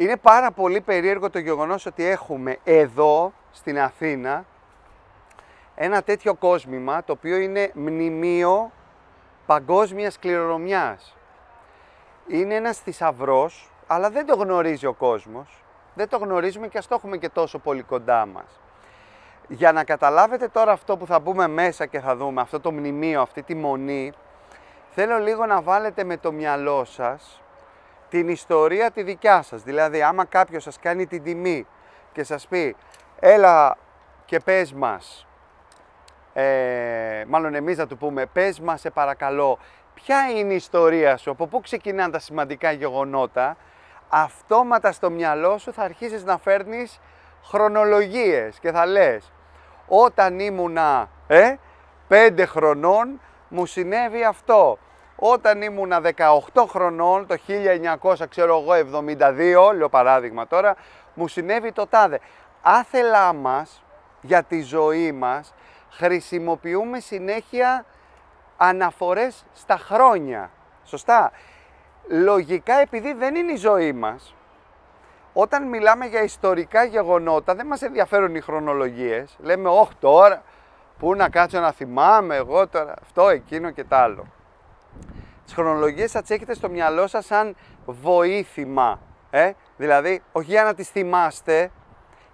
Είναι πάρα πολύ περίεργο το γεγονός ότι έχουμε εδώ στην Αθήνα ένα τέτοιο κόσμημα το οποίο είναι μνημείο παγκόσμιας κληρονομιάς. Είναι ένας θησαυρός, αλλά δεν το γνωρίζει ο κόσμος. Δεν το γνωρίζουμε και ας το έχουμε και τόσο πολύ κοντά μας. Για να καταλάβετε τώρα αυτό που θα μπούμε μέσα και θα δούμε, αυτό το μνημείο, αυτή τη μονή, θέλω λίγο να βάλετε με το μυαλό σας την ιστορία τη δικιά σας. Δηλαδή, άμα κάποιος σας κάνει την τιμή και σας πει, έλα και πες μας, ε, μάλλον εμείς θα του πούμε, πες μας σε παρακαλώ, ποια είναι η ιστορία σου, από πού ξεκινάνε τα σημαντικά γεγονότα, αυτόματα στο μυαλό σου θα αρχίσεις να φέρνεις χρονολογίες και θα λες, όταν ήμουνα ε, 5 χρονών μου συνέβη αυτό. Όταν ήμουνα 18 χρονών, το 1900 ξέρω εγώ 72, λέω παράδειγμα τώρα, μου συνέβη το τάδε. Άθελά μας για τη ζωή μας χρησιμοποιούμε συνέχεια αναφορές στα χρόνια. Σωστά. Λογικά επειδή δεν είναι η ζωή μας, όταν μιλάμε για ιστορικά γεγονότα δεν μας ενδιαφέρουν οι χρονολογίες. Λέμε, όχι τώρα, πού να κάτσω να θυμάμαι εγώ τώρα, αυτό, εκείνο και τ' άλλο. Τις χρονολογίες θα τις έχετε στο μυαλό σας σαν βοήθημα. Ε; Δηλαδή, όχι για να τις θυμάστε,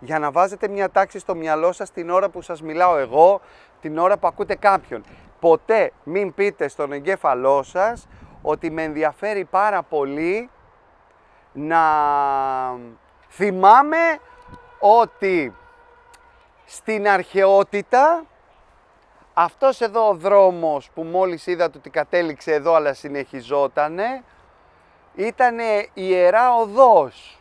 για να βάζετε μια τάξη στο μυαλό σας την ώρα που σας μιλάω εγώ, την ώρα που ακούτε κάποιον. Ποτέ μην πείτε στον εγκέφαλό σας ότι με ενδιαφέρει πάρα πολύ να θυμάμαι ότι στην αρχαιότητα αυτός εδώ ο δρόμος που μόλις είδατε ότι κατέληξε εδώ αλλά συνεχιζότανε ήταν Ιερά Οδός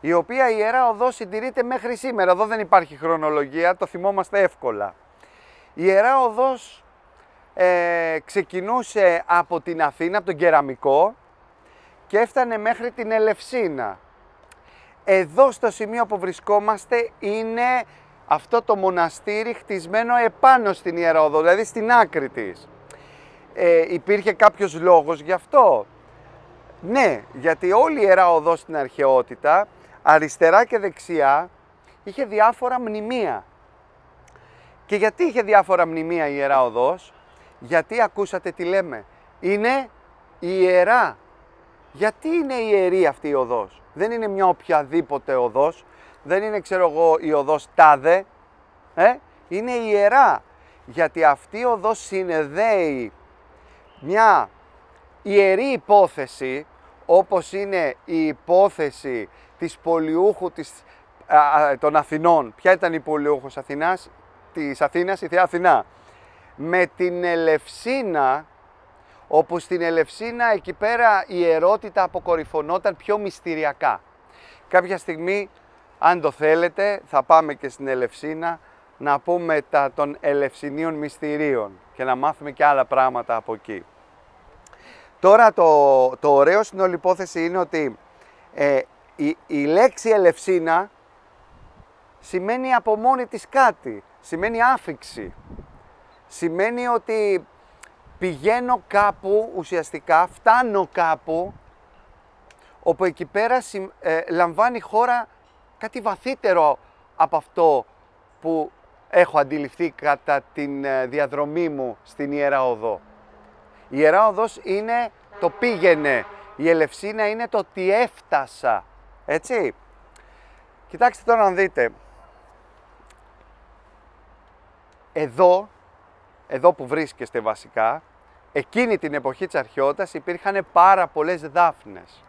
η οποία η Ιερά Οδός συντηρείται μέχρι σήμερα. Εδώ δεν υπάρχει χρονολογία, το θυμόμαστε εύκολα. Η Ιερά Οδός ε, ξεκινούσε από την Αθήνα, από τον Κεραμικό και έφτανε μέχρι την Ελευσίνα. Εδώ στο σημείο που βρισκόμαστε είναι αυτό το μοναστήρι χτισμένο επάνω στην Ιερά Οδό, δηλαδή στην άκρη της. Ε, υπήρχε κάποιος λόγος γι' αυτό; Ναι, γιατί όλη η Ιερά Οδό στην αρχαιότητα, αριστερά και δεξιά, είχε διάφορα μνημεία. Και γιατί είχε διάφορα μνημεία η Ιερά Οδός, γιατί ακούσατε τι λέμε, είναι ιερά. Γιατί είναι ιερή αυτή η οδός, δεν είναι μια οποιαδήποτε οδός, δεν είναι ξέρω εγώ η οδός τάδε, ε; είναι ιερά. Γιατί αυτή η οδός συνεδέει μια ιερή υπόθεση, όπως είναι η υπόθεση της πολιούχου της, των Αθηνών. Ποια ήταν η πολιούχος Αθηνάς, της Αθήνας, η Θεά Αθηνά; Με την Ελευσίνα, όπου στην Ελευσίνα εκεί πέρα η ερώτητα αποκορυφωνόταν πιο μυστηριακά. Κάποια στιγμή, αν το θέλετε, θα πάμε και στην Ελευσίνα να πούμε τα των Ελευσινίων μυστηρίων και να μάθουμε και άλλα πράγματα από εκεί. Τώρα το, το ωραίο στην όλη υπόθεση είναι ότι ε, η, η λέξη Ελευσίνα σημαίνει από μόνη της κάτι, σημαίνει άφηξη. Σημαίνει ότι πηγαίνω κάπου ουσιαστικά, φτάνω κάπου όπου εκεί πέρα ε, λαμβάνει χώρα κάτι βαθύτερο από αυτό που έχω αντιληφθεί κατά την ε, διαδρομή μου στην Ιερά Οδό. Η Ιερά Οδός είναι το πήγαινε, η Ελευσίνα είναι το ότι έφτασα, έτσι. Κοιτάξτε τώρα να δείτε, εδώ, εδώ που βρίσκεστε βασικά, εκείνη την εποχή της αρχαιότητας υπήρχαν πάρα πολλές δάφνες.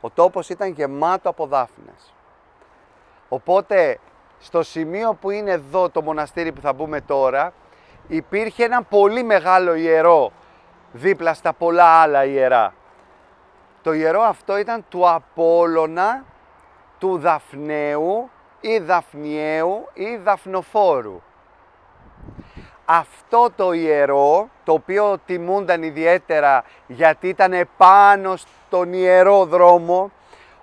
Ο τόπος ήταν γεμάτο από δάφνες. Οπότε, στο σημείο που είναι εδώ το μοναστήρι που θα μπούμε τώρα, υπήρχε ένα πολύ μεγάλο ιερό δίπλα στα πολλά άλλα ιερά. Το ιερό αυτό ήταν του Απόλλωνα, του Δαφναίου ή Δαφνιαίου ή Δαφνοφόρου αυτό το ιερό, το οποίο τιμούνταν ιδιαίτερα γιατί ήταν πάνω στον ιερό δρόμο,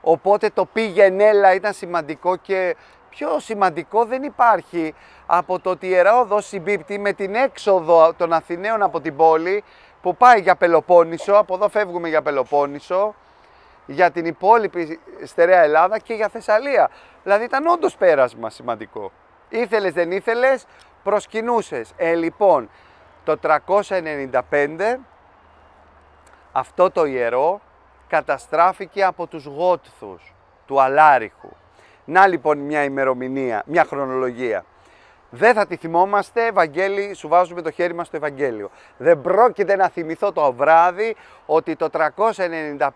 οπότε το πήγαινέλα ήταν σημαντικό και πιο σημαντικό δεν υπάρχει από το ότι η Ιερά Οδός συμπίπτει με την έξοδο των Αθηναίων από την πόλη που πάει για Πελοπόννησο, από εδώ φεύγουμε για Πελοπόννησο για την υπόλοιπη στερεά Ελλάδα και για Θεσσαλία. Δηλαδή ήταν όντως πέρασμα σημαντικό. Ήθελες δεν ήθελες, προσκυνούσες. Ε, λοιπόν, το 395 αυτό το ιερό καταστράφηκε από τους Γότθους του Αλάριχου. Να λοιπόν μια ημερομηνία, μια χρονολογία. Δεν θα τη θυμόμαστε, Ευαγγέλη, σου βάζουμε το χέρι μας στο Ευαγγέλιο. Δεν πρόκειται να θυμηθώ το βράδυ ότι το 395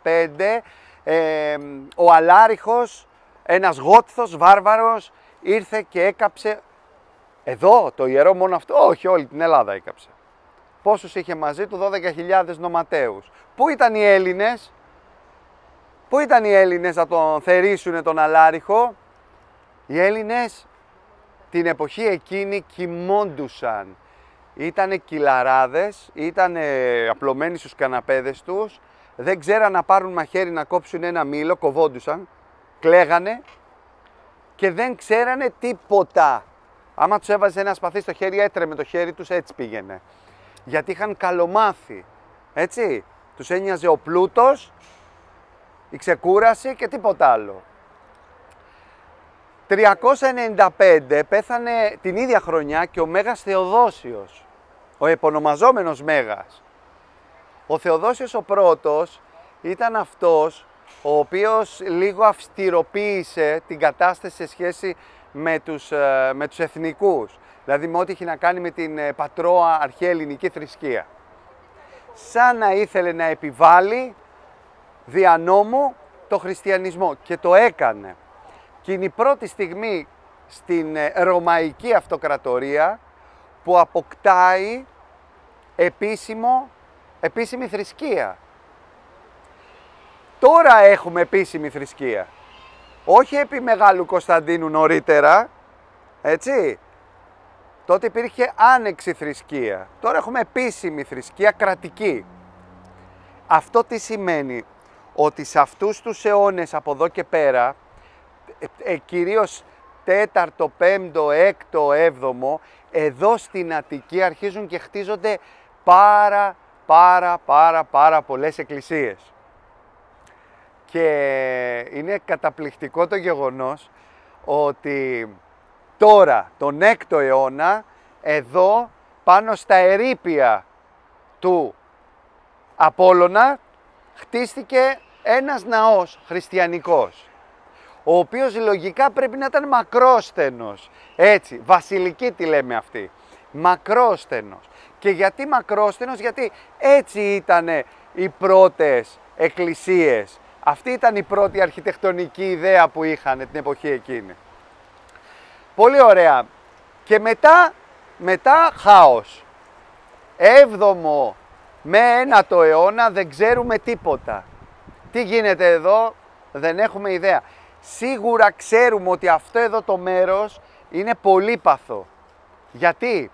ε, ο Αλάριχος, ένας γότθος βάρβαρος, ήρθε και έκαψε εδώ το ιερό μόνο αυτό, όχι όλη την Ελλάδα έκαψε. Πόσους είχε μαζί του, 12.000 νοματέους. Πού ήταν οι Έλληνες, πού ήταν οι Έλληνες να τον θερήσουν τον Αλάριχο; Οι Έλληνες την εποχή εκείνη κοιμόντουσαν. Ήτανε κυλαράδες, ήτανε απλωμένοι στους καναπέδες τους, δεν ξέραν να πάρουν μαχαίρι να κόψουν ένα μήλο, κοβόντουσαν, κλαίγανε και δεν ξέρανε τίποτα. Άμα τους έβαζε ένα σπαθί στο χέρι, έτρεμε το χέρι τους, έτσι πήγαινε. Γιατί είχαν καλομάθει, έτσι. Τους ένοιαζε ο πλούτος, η ξεκούραση και τίποτα άλλο. 395 πέθανε την ίδια χρονιά και ο Μέγας Θεοδόσιος, ο επωνομαζόμενος Μέγας. Ο Θεοδόσιος ο πρώτος ήταν αυτός ο οποίος λίγο αυστηροποίησε την κατάσταση σε σχέση με τους, ε, με τους εθνικούς, δηλαδή με ό,τι έχει να κάνει με την ε, πατρώα αρχαία ελληνική θρησκεία. Σαν να ήθελε να επιβάλλει δια νόμου το χριστιανισμό και το έκανε. Και είναι η πρώτη στιγμή στην ε, Ρωμαϊκή Αυτοκρατορία που αποκτάει επίσημο, επίσημη θρησκεία. Τώρα έχουμε επίσημη θρησκεία. Όχι επί Μεγάλου Κωνσταντίνου νωρίτερα, έτσι. Τότε υπήρχε άνεξη θρησκεία. Τώρα έχουμε επίσημη θρησκεία κρατική. Αυτό τι σημαίνει, ότι σε αυτούς τους αιώνες από εδώ και πέρα, ε, ε, κυρίως τέταρτο, πέμπτο, έκτο, έβδομο, εδώ στην Αττική αρχίζουν και χτίζονται πάρα, πάρα, πάρα, πάρα πολλές εκκλησίες. Και είναι καταπληκτικό το γεγονός ότι τώρα, τον 6ο αιώνα, εδώ πάνω στα ερήπια του Απόλλωνα χτίστηκε ένας ναός χριστιανικός ο οποίος λογικά πρέπει να ήταν μακρόστενος. Έτσι, βασιλική τη λέμε αυτή. Μακρόστενος. Και γιατί μακρόστενος, γιατί έτσι ήταν οι πρώτες εκκλησίες. Αυτή ήταν η πρώτη αρχιτεκτονική ιδέα που είχαν την εποχή εκείνη. Πολύ ωραία. Και μετά, μετά χάος. Έβδομο με ένα το αιώνα δεν ξέρουμε τίποτα. Τι γίνεται εδώ δεν έχουμε ιδέα σίγουρα ξέρουμε ότι αυτό εδώ το μέρος είναι πολύπαθο. Γιατί;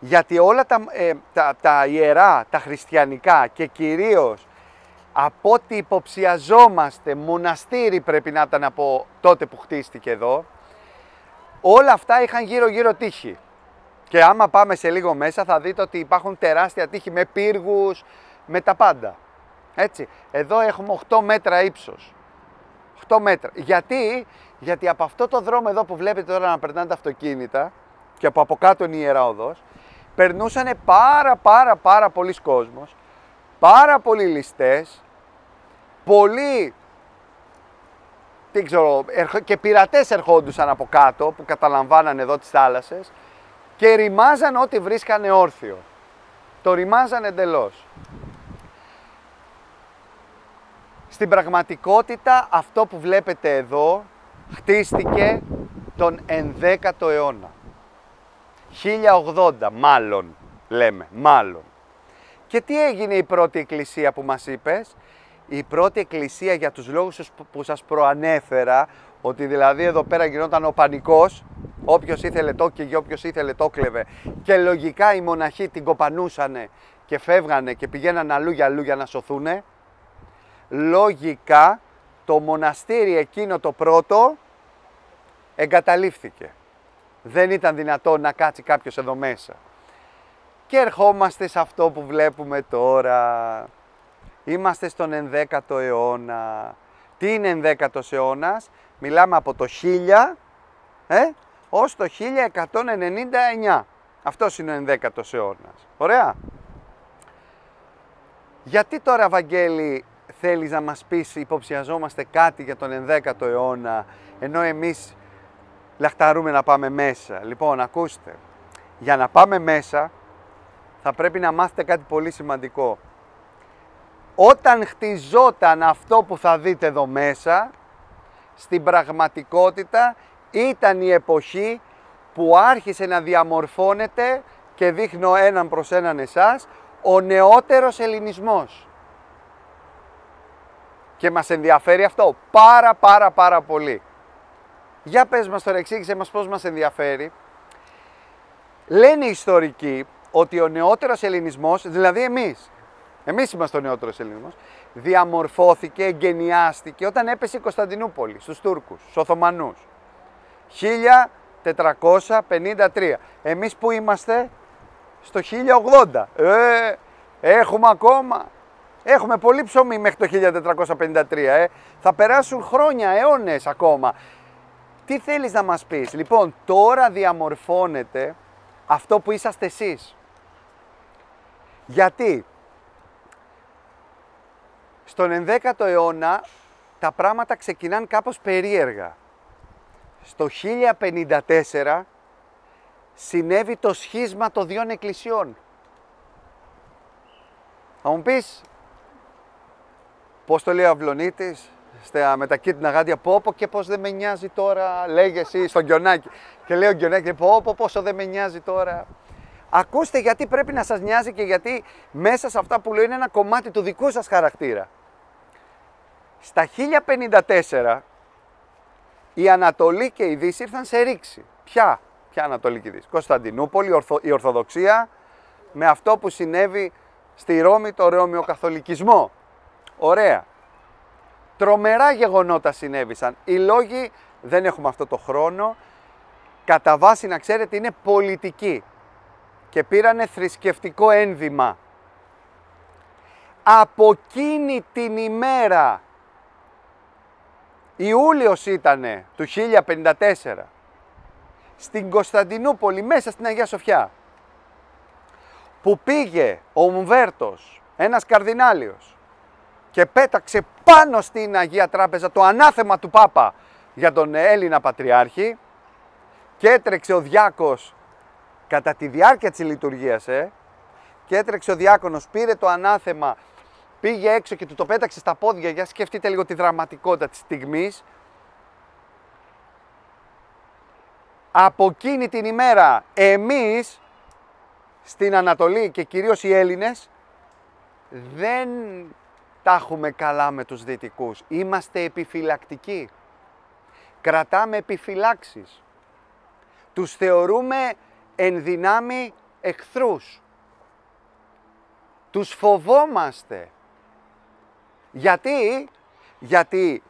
Γιατί όλα τα, ε, τα, τα ιερά, τα χριστιανικά και κυρίως από ό,τι υποψιαζόμαστε, μοναστήρι πρέπει να ήταν από τότε που χτίστηκε εδώ, όλα αυτά είχαν γύρω-γύρω τείχη. Και άμα πάμε σε λίγο μέσα θα δείτε ότι υπάρχουν τεράστια τείχη με πύργους, με τα πάντα. Έτσι, εδώ έχουμε 8 μέτρα ύψος. 8 μέτρα. Γιατί, γιατί από αυτό το δρόμο εδώ που βλέπετε τώρα να περνάνε τα αυτοκίνητα και από από κάτω είναι η Ιερά Οδός, περνούσαν πάρα πάρα πάρα πολλοί κόσμος, πάρα πολλοί ληστές, πολλοί τι ξέρω, και πειρατές ερχόντουσαν από κάτω που καταλαμβάνανε εδώ τις θάλασσες και ρημάζαν ό,τι βρίσκανε όρθιο. Το ρημάζαν εντελώς. Στην πραγματικότητα αυτό που βλέπετε εδώ χτίστηκε τον 11ο αιώνα. 1080 μάλλον λέμε, μάλλον. Και τι έγινε η πρώτη εκκλησία που μας είπες; Η πρώτη εκκλησία για τους λόγους που σας προανέφερα, ότι δηλαδή εδώ πέρα γινόταν ο πανικός, όποιος ήθελε το και όποιος ήθελε το κλεβε και λογικά οι μοναχοί την κοπανούσανε και φεύγανε και πηγαίναν αλλού για αλλού για να σωθούνε λογικά το μοναστήρι εκείνο το πρώτο εγκαταλείφθηκε. Δεν ήταν δυνατό να κάτσει κάποιος εδώ μέσα. Και ερχόμαστε σε αυτό που βλέπουμε τώρα. Είμαστε στον 11ο αιώνα. Τι είναι 11ο αιώνας; Μιλάμε από το 1000 ε, ως το 1199. Αυτός είναι ο 11ο αιώνας. Ωραία. Γιατί τώρα, Βαγγέλη, θέλεις να μας πεις υποψιαζόμαστε κάτι για τον 11ο αιώνα, ενώ εμείς λαχταρούμε να πάμε μέσα; Λοιπόν, ακούστε, για να πάμε μέσα θα πρέπει να μάθετε κάτι πολύ σημαντικό. Όταν χτιζόταν αυτό που θα δείτε εδώ μέσα, στην πραγματικότητα ήταν η εποχή που άρχισε να διαμορφώνεται και δείχνω έναν προς έναν εσάς, ο νεότερος ελληνισμός. Και μας ενδιαφέρει αυτό πάρα πάρα πάρα πολύ. Για πες μας τώρα, εξήγησε μας πώς μας ενδιαφέρει. Λένε οι ιστορικοί ότι ο νεότερος ελληνισμός, δηλαδή εμείς, εμείς είμαστε ο νεότερος ελληνισμός, διαμορφώθηκε, εγκαινιάστηκε όταν έπεσε η Κωνσταντινούπολη στους Τούρκους, στους Οθωμανούς. 1453. Εμείς που είμαστε στο 1080. Ε, έχουμε ακόμα. Έχουμε πολύ ψωμί μέχρι το 1453. Ε. Θα περάσουν χρόνια, αιώνες ακόμα. Τι θέλεις να μας πεις; Λοιπόν, τώρα διαμορφώνεται αυτό που είσαστε εσείς. Γιατί; Στον 11ο αιώνα τα πράγματα ξεκινάν κάπως περίεργα. Στο 1054 συνέβη το σχίσμα των δύο εκκλησιών. Θα μου πεις, πώς το λέει ο Αυλονίτης, στα μετακίτρινα γάντια, πω πω και πώς δεν με νοιάζει τώρα, λέγε εσύ στον Γκιονάκη. Και λέει ο Γκιονάκη, πω πω πόσο δεν με νοιάζει τώρα. Ακούστε γιατί πρέπει να σας νοιάζει και γιατί μέσα σε αυτά που λέω είναι ένα κομμάτι του δικού σας χαρακτήρα. Στα 1054 η Ανατολή και η Δύση ήρθαν σε ρήξη. Ποια, ποια Ανατολή και η Δύση; Κωνσταντινούπολη, η Ορθοδοξία, με αυτό που συνέβη στη Ρώμη το Ρώμιο Καθολικισμό. Ωραία. Τρομερά γεγονότα συνέβησαν. Οι λόγοι δεν έχουμε αυτό το χρόνο. Κατά βάση να ξέρετε είναι πολιτική και πήρανε θρησκευτικό ένδυμα. Από εκείνη την ημέρα, Ιούλιος ήτανε του 1054, στην Κωνσταντινούπολη, μέσα στην Αγία Σοφιά, που πήγε ο Ουμβέρτος, ένας καρδινάλιος, και πέταξε πάνω στην Αγία Τράπεζα το ανάθεμα του Πάπα για τον Έλληνα Πατριάρχη και έτρεξε ο Διάκος κατά τη διάρκεια της λειτουργίας, ε, και έτρεξε ο διάκονος, πήρε το ανάθεμα, πήγε έξω και του το πέταξε στα πόδια, για σκεφτείτε λίγο τη δραματικότητα της στιγμής. Από εκείνη την ημέρα, εμείς, στην Ανατολή και κυρίως οι Έλληνες, δεν τα έχουμε καλά με τους Δυτικούς. Είμαστε επιφυλακτικοί. Κρατάμε επιφυλάξεις. Τους θεωρούμε ενδυνάμει εχθρούς. Τους φοβόμαστε. Γιατί, γιατί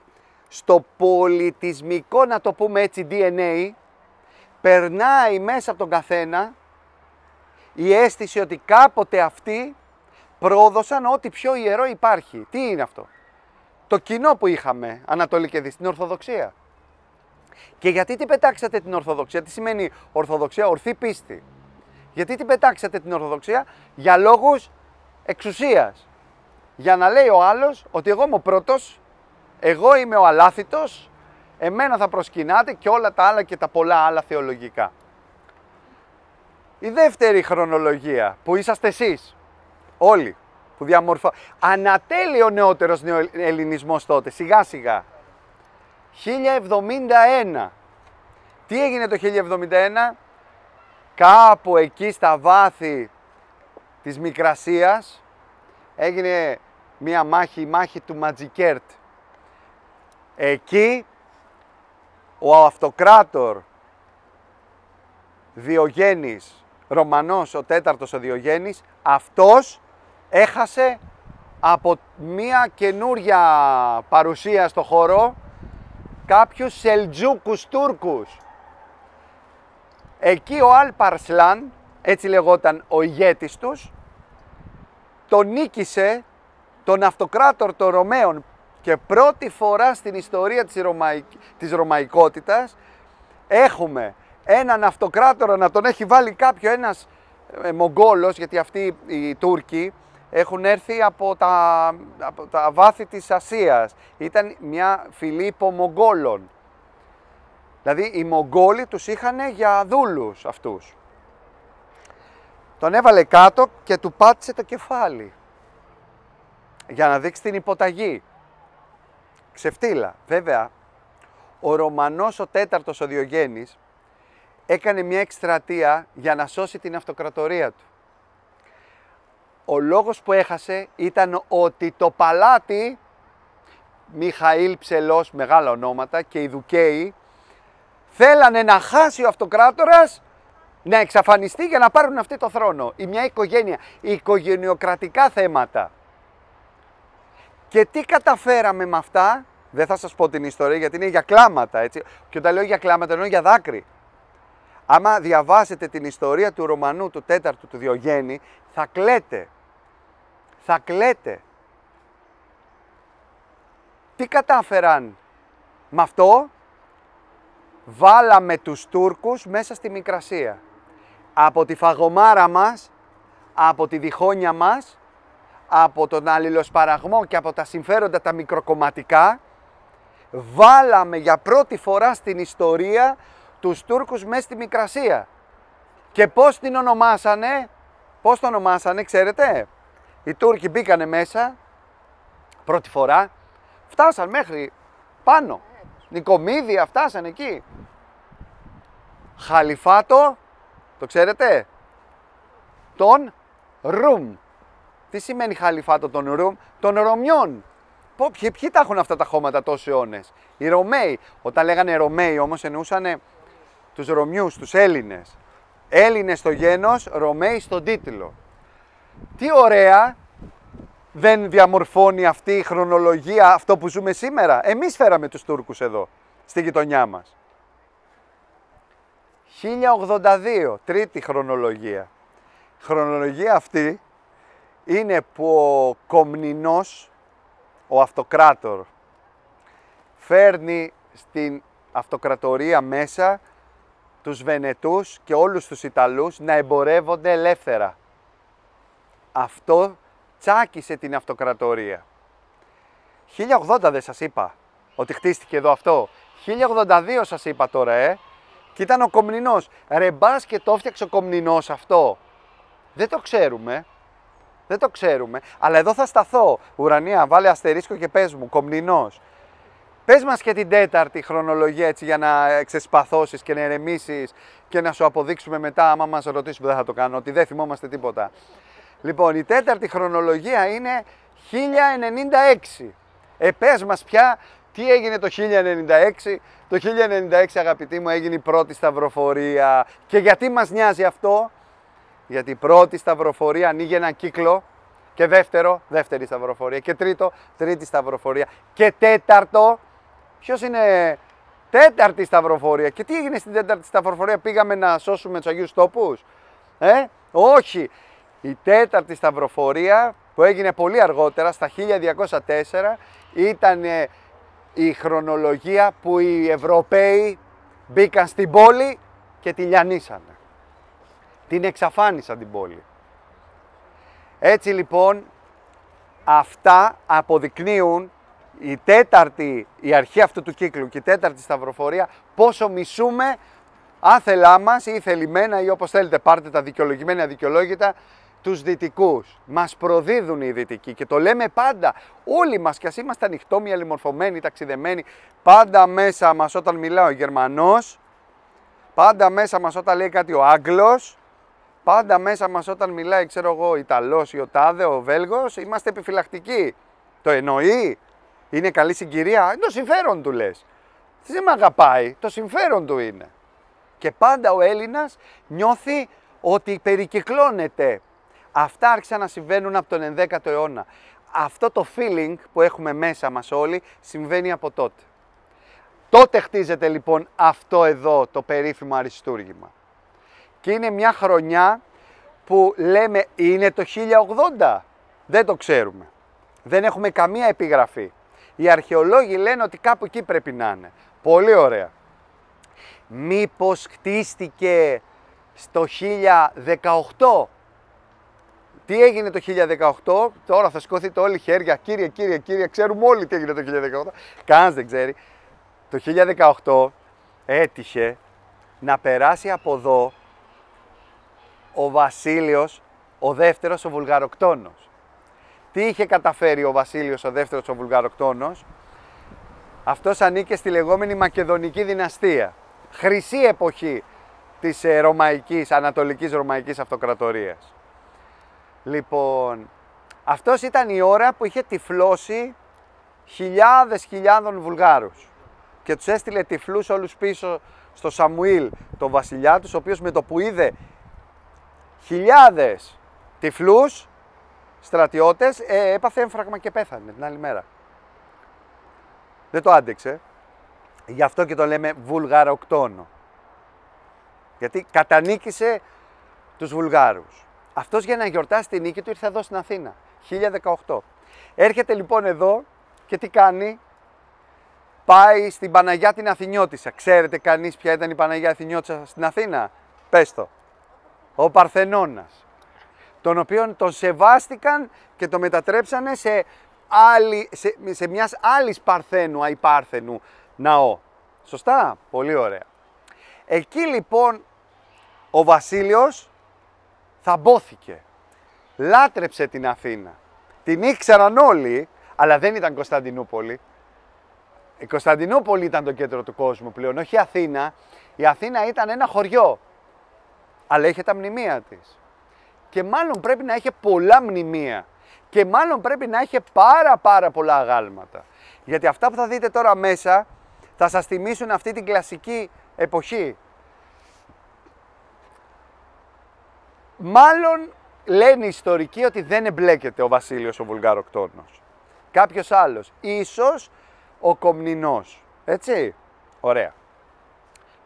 στο πολιτισμικό, να το πούμε έτσι, DNA, περνάει μέσα από τον καθένα η αίσθηση ότι κάποτε αυτοί πρόδωσαν ό,τι πιο ιερό υπάρχει. Τι είναι αυτό; Το κοινό που είχαμε, Ανατολή και Δύση, την Ορθοδοξία. Και γιατί την πετάξατε την Ορθοδοξία, τι σημαίνει Ορθοδοξία, ορθή πίστη. Γιατί την πετάξατε την Ορθοδοξία; Για λόγους εξουσίας. Για να λέει ο άλλος ότι εγώ είμαι ο πρώτος, εγώ είμαι ο αλάθητος, εμένα θα προσκυνάτε και όλα τα άλλα και τα πολλά άλλα θεολογικά. Η δεύτερη χρονολογία που είσαστε εσείς, όλοι, που διαμορφώ... Ανατέλει ο νεότερος ελληνισμός τότε, σιγά σιγά. 1071. Τι έγινε το 1071? Κάπου εκεί στα βάθη της Μικρασίας έγινε μία μάχη, η μάχη του Ματζικέρτ. Εκεί ο αυτοκράτορ Διογέννης, Ρωμανός ο τέταρτος ο Διογέννης, αυτός έχασε από μία καινούρια παρουσία στο χώρο κάποιους Σελτζούκους Τούρκους. Εκεί ο Αλ έτσι λεγόταν ο ηγέτης τους, τον νίκησε, τον αυτοκράτορ των Ρωμαίων και πρώτη φορά στην ιστορία της, Ρωμαϊ... της Ρωμαϊκότητας έχουμε έναν αυτοκράτορα να τον έχει βάλει κάποιο ένας ε, Μογγόλος, γιατί αυτοί οι Τούρκοι έχουν έρθει από τα, από τα βάθη της Ασίας. Ήταν μια φιλίππο Μογγόλων. Δηλαδή οι Μογγόλοι τους είχαν για δούλους αυτούς. Τον έβαλε κάτω και του πάτησε το κεφάλι. Για να δείξει την υποταγή. Ξεφτύλα. Βέβαια, ο Ρωμανός ο τέταρτος ο Διογέννης έκανε μια εκστρατεία για να σώσει την αυτοκρατορία του. Ο λόγος που έχασε ήταν ότι το παλάτι Μιχαήλ Ψελός, μεγάλα ονόματα και οι Δουκαίοι θέλανε να χάσει ο αυτοκράτορας να εξαφανιστεί για να πάρουν αυτή το θρόνο. Η μια οικογένεια, οι οικογενειοκρατικά θέματα. Και τι καταφέραμε με αυτά, δεν θα σας πω την ιστορία γιατί είναι για κλάματα έτσι. Και όταν λέω για κλάματα εννοώ για δάκρυ. Άμα διαβάσετε την ιστορία του Ρωμανού του τέταρτου του Διογέννη, θα κλαίτε. Θα κλαίτε. Τι κατάφεραν με αυτό, βάλαμε τους Τούρκους μέσα στη Μικρασία. Από τη φαγωμάρα μας, από τη διχόνια μας, από τον αλληλοσπαραγμό και από τα συμφέροντα τα μικροκομματικά, βάλαμε για πρώτη φορά στην ιστορία τους Τούρκους μέσα στη Μικρασία. Και πώς την ονομάσανε, πώς το ονομάσανε, ξέρετε; Οι Τούρκοι μπήκανε μέσα, πρώτη φορά, φτάσαν μέχρι πάνω. Νικομίδια, φτάσαν εκεί. Χαλιφάτο, το ξέρετε, τον Ρουμ. Τι σημαίνει χαλιφάτο των Ρουμ, των Ρωμιών. Ποιοι, ποιοι τα έχουν αυτά τα χώματα τόσοι αιώνες; Οι Ρωμαίοι. Όταν λέγανε Ρωμαίοι όμως εννοούσαν τους Ρωμιούς, τους Έλληνες. Έλληνες στο γένος, Ρωμαίοι στον τίτλο. Τι ωραία δεν διαμορφώνει αυτή η χρονολογία αυτό που ζούμε σήμερα. Εμείς φέραμε τους Τούρκους εδώ, στη γειτονιά μας. 1082, τρίτη χρονολογία. χρονολογία αυτή είναι που ο Κομνηνός, ο αυτοκράτορ, φέρνει στην αυτοκρατορία μέσα τους Βενετούς και όλους τους Ιταλούς να εμπορεύονται ελεύθερα. Αυτό τσάκισε την αυτοκρατορία. 1080 δεν σας είπα ότι χτίστηκε εδώ αυτό. 1082 σας είπα τώρα, ε. Και ήταν ο Κομνηνός. Ρε μπας και το έφτιαξε ο Κομνηνός αυτό. Δεν το ξέρουμε. Δεν το ξέρουμε. Αλλά εδώ θα σταθώ. Ουρανία, βάλε αστερίσκο και πες μου. Κομνηνός. Πες μας και την τέταρτη χρονολογία έτσι για να ξεσπαθώσεις και να ερεμήσεις και να σου αποδείξουμε μετά, άμα μας ρωτήσουμε δεν θα το κάνω, ότι δεν θυμόμαστε τίποτα. Λοιπόν, η τέταρτη χρονολογία είναι 1096. Ε, πες μας πια τι έγινε το 1096. Το 1096 αγαπητοί μου έγινε η πρώτη σταυροφορία. Και γιατί μας νοιάζει αυτό; Γιατί η πρώτη σταυροφορία ανοίγει ένα κύκλο και δεύτερο, δεύτερη σταυροφορία και τρίτο, τρίτη σταυροφορία και τέταρτο, Ποιος είναι τέταρτη σταυροφορία. Και τι έγινε στην τέταρτη σταυροφορία, πήγαμε να σώσουμε τους Αγίους Τόπους; Ε, όχι. Η τέταρτη σταυροφορία που έγινε πολύ αργότερα, στα 1204, ήταν η χρονολογία που οι Ευρωπαίοι μπήκαν στην πόλη και τη λιανίσανε. Την εξαφάνισαν την πόλη. Έτσι λοιπόν αυτά αποδεικνύουν η τέταρτη, η αρχή αυτού του κύκλου και η τέταρτη σταυροφορία, πόσο μισούμε άθελά μας ή θελημένα ή όπως θέλετε πάρτε τα δικαιολογημένα δικαιολόγητα, τους δυτικούς. Μας προδίδουν οι δυτικοί και το λέμε πάντα. Όλοι μας κι ας είμαστε ανοιχτόμοι, αλλημορφωμένοι, ταξιδεμένοι, πάντα μέσα μας όταν μιλάει ο Γερμανός, πάντα μέσα μας όταν λέει κάτι ο Άγγλος, πάντα μέσα μας όταν μιλάει, ξέρω εγώ, ο Ιταλός ή ο Τάδε, ο Βέλγος, είμαστε επιφυλακτικοί. Το εννοεί, είναι καλή συγκυρία. Είναι το συμφέρον του λες. Δεν με αγαπάει. Το συμφέρον του είναι. Και πάντα ο Έλληνας νιώθει ότι περικυκλώνεται. Αυτά άρχισαν να συμβαίνουν από τον 11ο αιώνα. Αυτό το feeling που έχουμε μέσα μας όλοι συμβαίνει από τότε. Τότε χτίζεται λοιπόν αυτό εδώ το περίφημο αριστούργημα. Και είναι μια χρονιά που λέμε είναι το 1080. Δεν το ξέρουμε. Δεν έχουμε καμία επιγραφή. Οι αρχαιολόγοι λένε ότι κάπου εκεί πρέπει να είναι. Πολύ ωραία. Μήπως χτίστηκε στο 1018. Τι έγινε το 1018, τώρα θα σηκωθείτε όλοι χέρια, κύριε, κύριε, κύριε, ξέρουμε όλοι τι έγινε το 1018. Κανένας δεν ξέρει. Το 1018 έτυχε να περάσει από εδώ ο Βασίλειος ο δεύτερος ο Βουλγαροκτόνος. Τι είχε καταφέρει ο Βασίλειος ο δεύτερος ο Βουλγαροκτόνος. Αυτός ανήκε στη λεγόμενη Μακεδονική δυναστεία. Χρυσή εποχή της ε, Ρωμαϊκής, Ανατολικής Ρωμαϊκής Αυτοκρατορίας. Λοιπόν, αυτός ήταν η ώρα που είχε τυφλώσει χιλιάδες χιλιάδων Βουλγάρους και τους έστειλε τυφλούς όλους πίσω στο Σαμουήλ, τον βασιλιά τους, ο οποίος με το που είδε χιλιάδες τυφλούς στρατιώτες ε, έπαθε έμφραγμα και πέθανε την άλλη μέρα. Δεν το άντεξε. Γι' αυτό και το λέμε βουλγαροκτόνο. Γιατί κατανίκησε τους Βουλγάρους. Αυτός για να γιορτάσει την νίκη του ήρθε εδώ στην Αθήνα, 1018. Έρχεται λοιπόν εδώ και τι κάνει, πάει στην Παναγιά την Αθηνιώτισσα. Ξέρετε κανείς ποια ήταν η Παναγιά Αθηνιώτισσα στην Αθήνα, πες το. Ο Παρθενώνας, τον οποίον τον σεβάστηκαν και το μετατρέψανε σε, άλλη, σε, σε μιας άλλης Παρθένου, αϊπάρθενου ναό. Σωστά, πολύ ωραία. Εκεί λοιπόν ο Βασίλειος θα μπόθηκε. Λάτρεψε την Αθήνα. Την ήξεραν όλοι, αλλά δεν ήταν Κωνσταντινούπολη. Η Κωνσταντινούπολη ήταν το κέντρο του κόσμου πλέον, όχι η Αθήνα. Η Αθήνα ήταν ένα χωριό, αλλά είχε τα μνημεία της. Και μάλλον πρέπει να είχε πολλά μνημεία. Και μάλλον πρέπει να είχε πάρα πάρα πολλά αγάλματα. Γιατί αυτά που θα δείτε τώρα μέσα θα σας θυμίσουν αυτή την κλασική εποχή. Μάλλον λένε οι ιστορικοί ότι δεν εμπλέκεται ο Βασίλειος ο Βουλγαροκτόνος. Κάποιος άλλος. Ίσως ο Κομνηνός. Έτσι. Ωραία.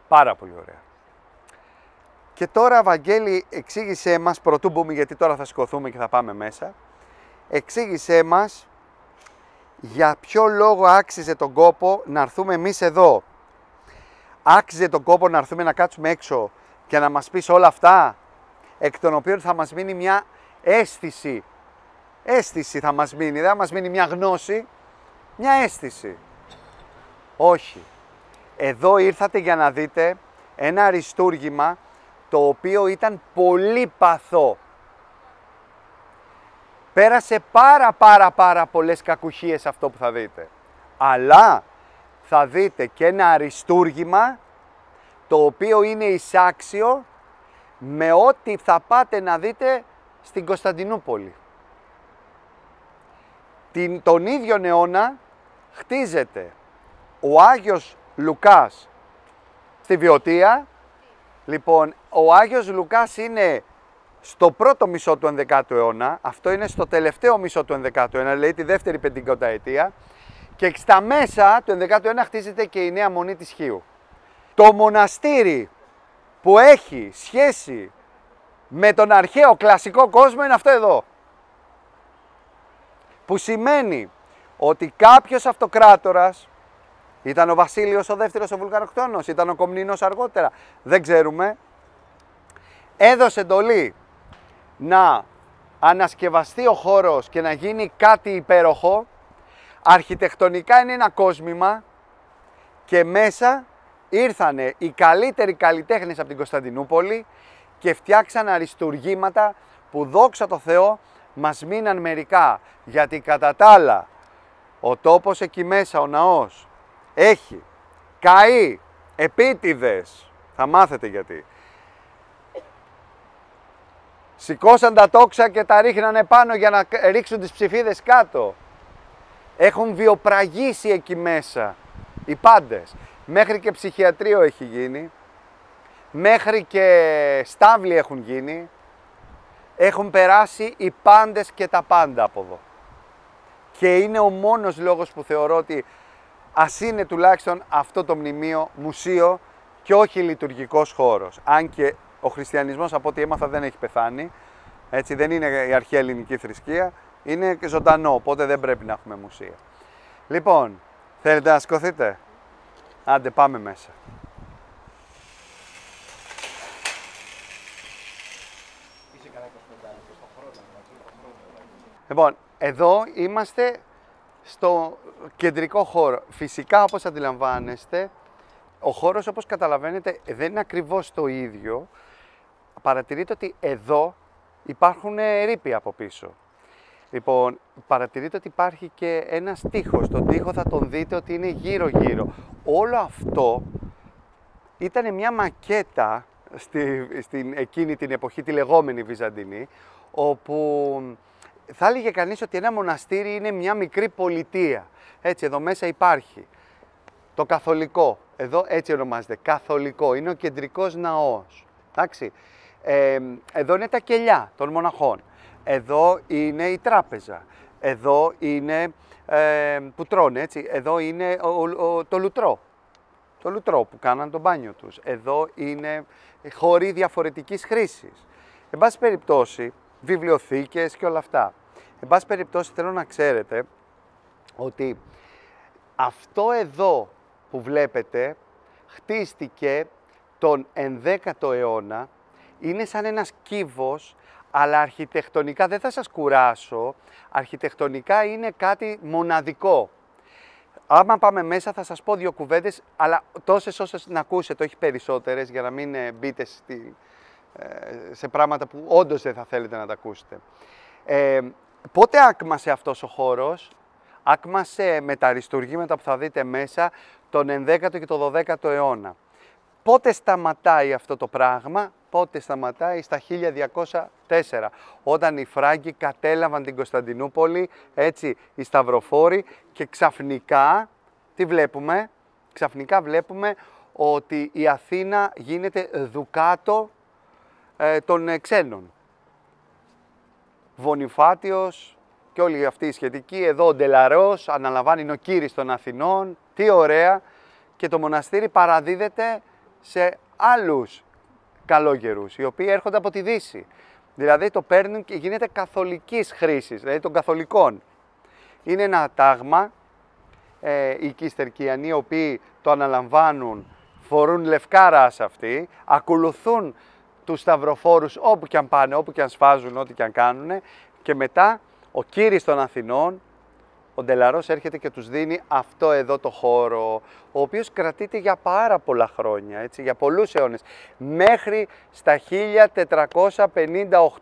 Πάρα πολύ ωραία. Και τώρα, Βαγγέλη, εξήγησέ μας, πρωτού μπούμε γιατί τώρα θα σηκωθούμε και θα πάμε μέσα, εξήγησέ μας για ποιο λόγο άξιζε τον κόπο να έρθουμε εμείς εδώ. Άξιζε τον κόπο να έρθουμε να κάτσουμε έξω και να μας πεις όλα αυτά, εκ των οποίων θα μας μείνει μια αίσθηση. Αίσθηση θα μας μείνει, δεν θα μας μείνει μια γνώση, μια αίσθηση. Όχι. Εδώ ήρθατε για να δείτε ένα αριστούργημα το οποίο ήταν πολύ παθό. Πέρασε πάρα πάρα πάρα πολλές κακουχίες αυτό που θα δείτε. Αλλά θα δείτε και ένα αριστούργημα το οποίο είναι εισάξιο με ό,τι θα πάτε να δείτε στην Κωνσταντινούπολη. Την, τον ίδιο αιώνα χτίζεται ο Άγιος Λουκάς στη Βιωτία. Λοιπόν, ο Άγιος Λουκάς είναι στο πρώτο μισό του 11ου αιώνα, αυτό είναι στο τελευταίο μισό του 11ου αιώνα, δηλαδή τη δεύτερη πεντηκονταετία, και στα μέσα του 11ου αιώνα χτίζεται και η νέα μονή της Χίου. Το μοναστήρι που έχει σχέση με τον αρχαίο κλασικό κόσμο είναι αυτό εδώ. Που σημαίνει ότι κάποιος αυτοκράτορας, ήταν ο Βασίλειος ο δεύτερος ο Βουλγαροκτόνος, ήταν ο Κομνήνος αργότερα, δεν ξέρουμε, έδωσε εντολή να ανασκευαστεί ο χώρος και να γίνει κάτι υπέροχο, αρχιτεκτονικά είναι ένα κόσμημα και μέσα ήρθανε οι καλύτεροι καλλιτέχνες από την Κωνσταντινούπολη και φτιάξαν αριστουργήματα που δόξα τω Θεώ μας μείναν μερικά. Γιατί κατά τα άλλα ο τόπος εκεί μέσα, ο ναός, έχει καεί επίτηδες, θα μάθετε γιατί, Σηκώσαν τα τόξα και τα ρίχνανε πάνω για να ρίξουν τις ψηφίδες κάτω. Έχουν βιοπραγήσει εκεί μέσα οι πάντες. Μέχρι και ψυχιατρίο έχει γίνει. Μέχρι και στάβλοι έχουν γίνει. Έχουν περάσει οι πάντες και τα πάντα από εδώ. Και είναι ο μόνος λόγος που θεωρώ ότι ας είναι τουλάχιστον αυτό το μνημείο μουσείο και όχι λειτουργικός χώρος. Αν και ο χριστιανισμός από ό,τι έμαθα δεν έχει πεθάνει. Έτσι δεν είναι η αρχαία ελληνική θρησκεία. Είναι ζωντανό, οπότε δεν πρέπει να έχουμε μουσεία. Λοιπόν, θέλετε να σηκωθείτε; Άντε, πάμε μέσα. Λοιπόν, εδώ είμαστε στο κεντρικό χώρο. Φυσικά, όπως αντιλαμβάνεστε, ο χώρος, όπως καταλαβαίνετε, δεν είναι ακριβώς το ίδιο. Παρατηρείτε ότι εδώ υπάρχουν ρήποι από πίσω. Λοιπόν, παρατηρείτε ότι υπάρχει και ένα τείχος. Τον τείχο θα τον δείτε ότι είναι γύρω-γύρω. Όλο αυτό ήταν μια μακέτα στη, στην εκείνη την εποχή, τη λεγόμενη Βυζαντινή, όπου θα έλεγε κανείς ότι ένα μοναστήρι είναι μια μικρή πολιτεία. Έτσι, εδώ μέσα υπάρχει το καθολικό. Εδώ έτσι ονομάζεται, καθολικό. Είναι ο κεντρικός ναός. Εντάξει. Ε, εδώ είναι τα κελιά των μοναχών. Εδώ είναι η τράπεζα. Εδώ είναι ε, που τρώνε, έτσι. Εδώ είναι το λουτρό. Το λουτρό που κάναν το μπάνιο τους. Εδώ είναι χώροι διαφορετικής χρήσης. Εν πάση περιπτώσει, βιβλιοθήκες και όλα αυτά. Εν πάση περιπτώσει θέλω να ξέρετε ότι αυτό εδώ που βλέπετε χτίστηκε τον 11ο αιώνα, είναι σαν ένας κύβος, αλλά αρχιτεκτονικά δεν θα σας κουράσω, αρχιτεκτονικά είναι κάτι μοναδικό. Άμα πάμε μέσα θα σας πω δύο κουβέντες, αλλά τόσες όσες να ακούσετε, όχι περισσότερες, για να μην ε, μπείτε στη, ε, σε πράγματα που όντως δεν θα θέλετε να τα ακούσετε. Ε, πότε άκμασε αυτός ο χώρος, άκμασε με τα αριστουργήματα που θα δείτε μέσα τον 11ο και τον 12ο αιώνα. Πότε σταματάει αυτό το πράγμα, πότε σταματάει; Στα 1204, όταν οι Φράγκοι κατέλαβαν την Κωνσταντινούπολη, έτσι, οι Σταυροφόροι και ξαφνικά, τι βλέπουμε, ξαφνικά βλέπουμε ότι η Αθήνα γίνεται δουκάτο ε, των ε, ξένων. Βονιφάτιος και όλοι αυτοί οι σχετικοί, εδώ ο Ντελαρός αναλαμβάνει, είναι ο κύρις των Αθηνών, τι ωραία, και το μοναστήρι παραδίδεται σε άλλους καλόγερους, οι οποίοι έρχονται από τη Δύση. Δηλαδή το παίρνουν και γίνεται καθολικής χρήσης, δηλαδή των καθολικών. Είναι ένα τάγμα, ε, οι Κιστερκιανοί, οι οποίοι το αναλαμβάνουν, φορούν λευκά σε αυτοί, ακολουθούν τους σταυροφόρους όπου και αν πάνε, όπου και αν σφάζουν, ό,τι και αν κάνουν και μετά ο κύρις των Αθηνών, ο Ντελαρός έρχεται και τους δίνει αυτό εδώ το χώρο, ο οποίος κρατείται για πάρα πολλά χρόνια, έτσι, για πολλούς αιώνες, μέχρι στα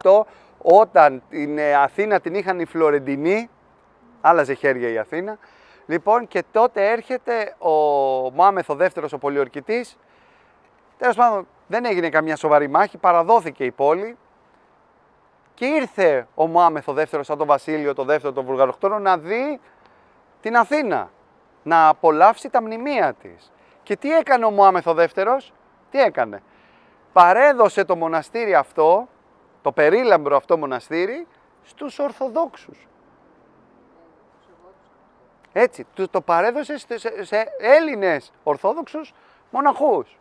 1458 όταν την ε, Αθήνα την είχαν οι Φλωρεντινοί, άλλαζε χέρια η Αθήνα, λοιπόν και τότε έρχεται ο Μάμεθο δεύτερος ο πολιορκητής, τέλος πάντων δεν έγινε καμιά σοβαρή μάχη, παραδόθηκε η πόλη, και ήρθε ο Μωάμεθ δεύτερος σαν τον Βασίλειο, το δεύτερο τον Βουλγαροκτόνο, να δει την Αθήνα, να απολαύσει τα μνημεία της. Και τι έκανε ο Μωάμεθ ο δεύτερος, τι έκανε; Παρέδωσε το μοναστήρι αυτό, το περίλαμπρο αυτό μοναστήρι, στους Ορθοδόξους. Έτσι, το παρέδωσε σε Έλληνες Ορθόδοξους μοναχούς.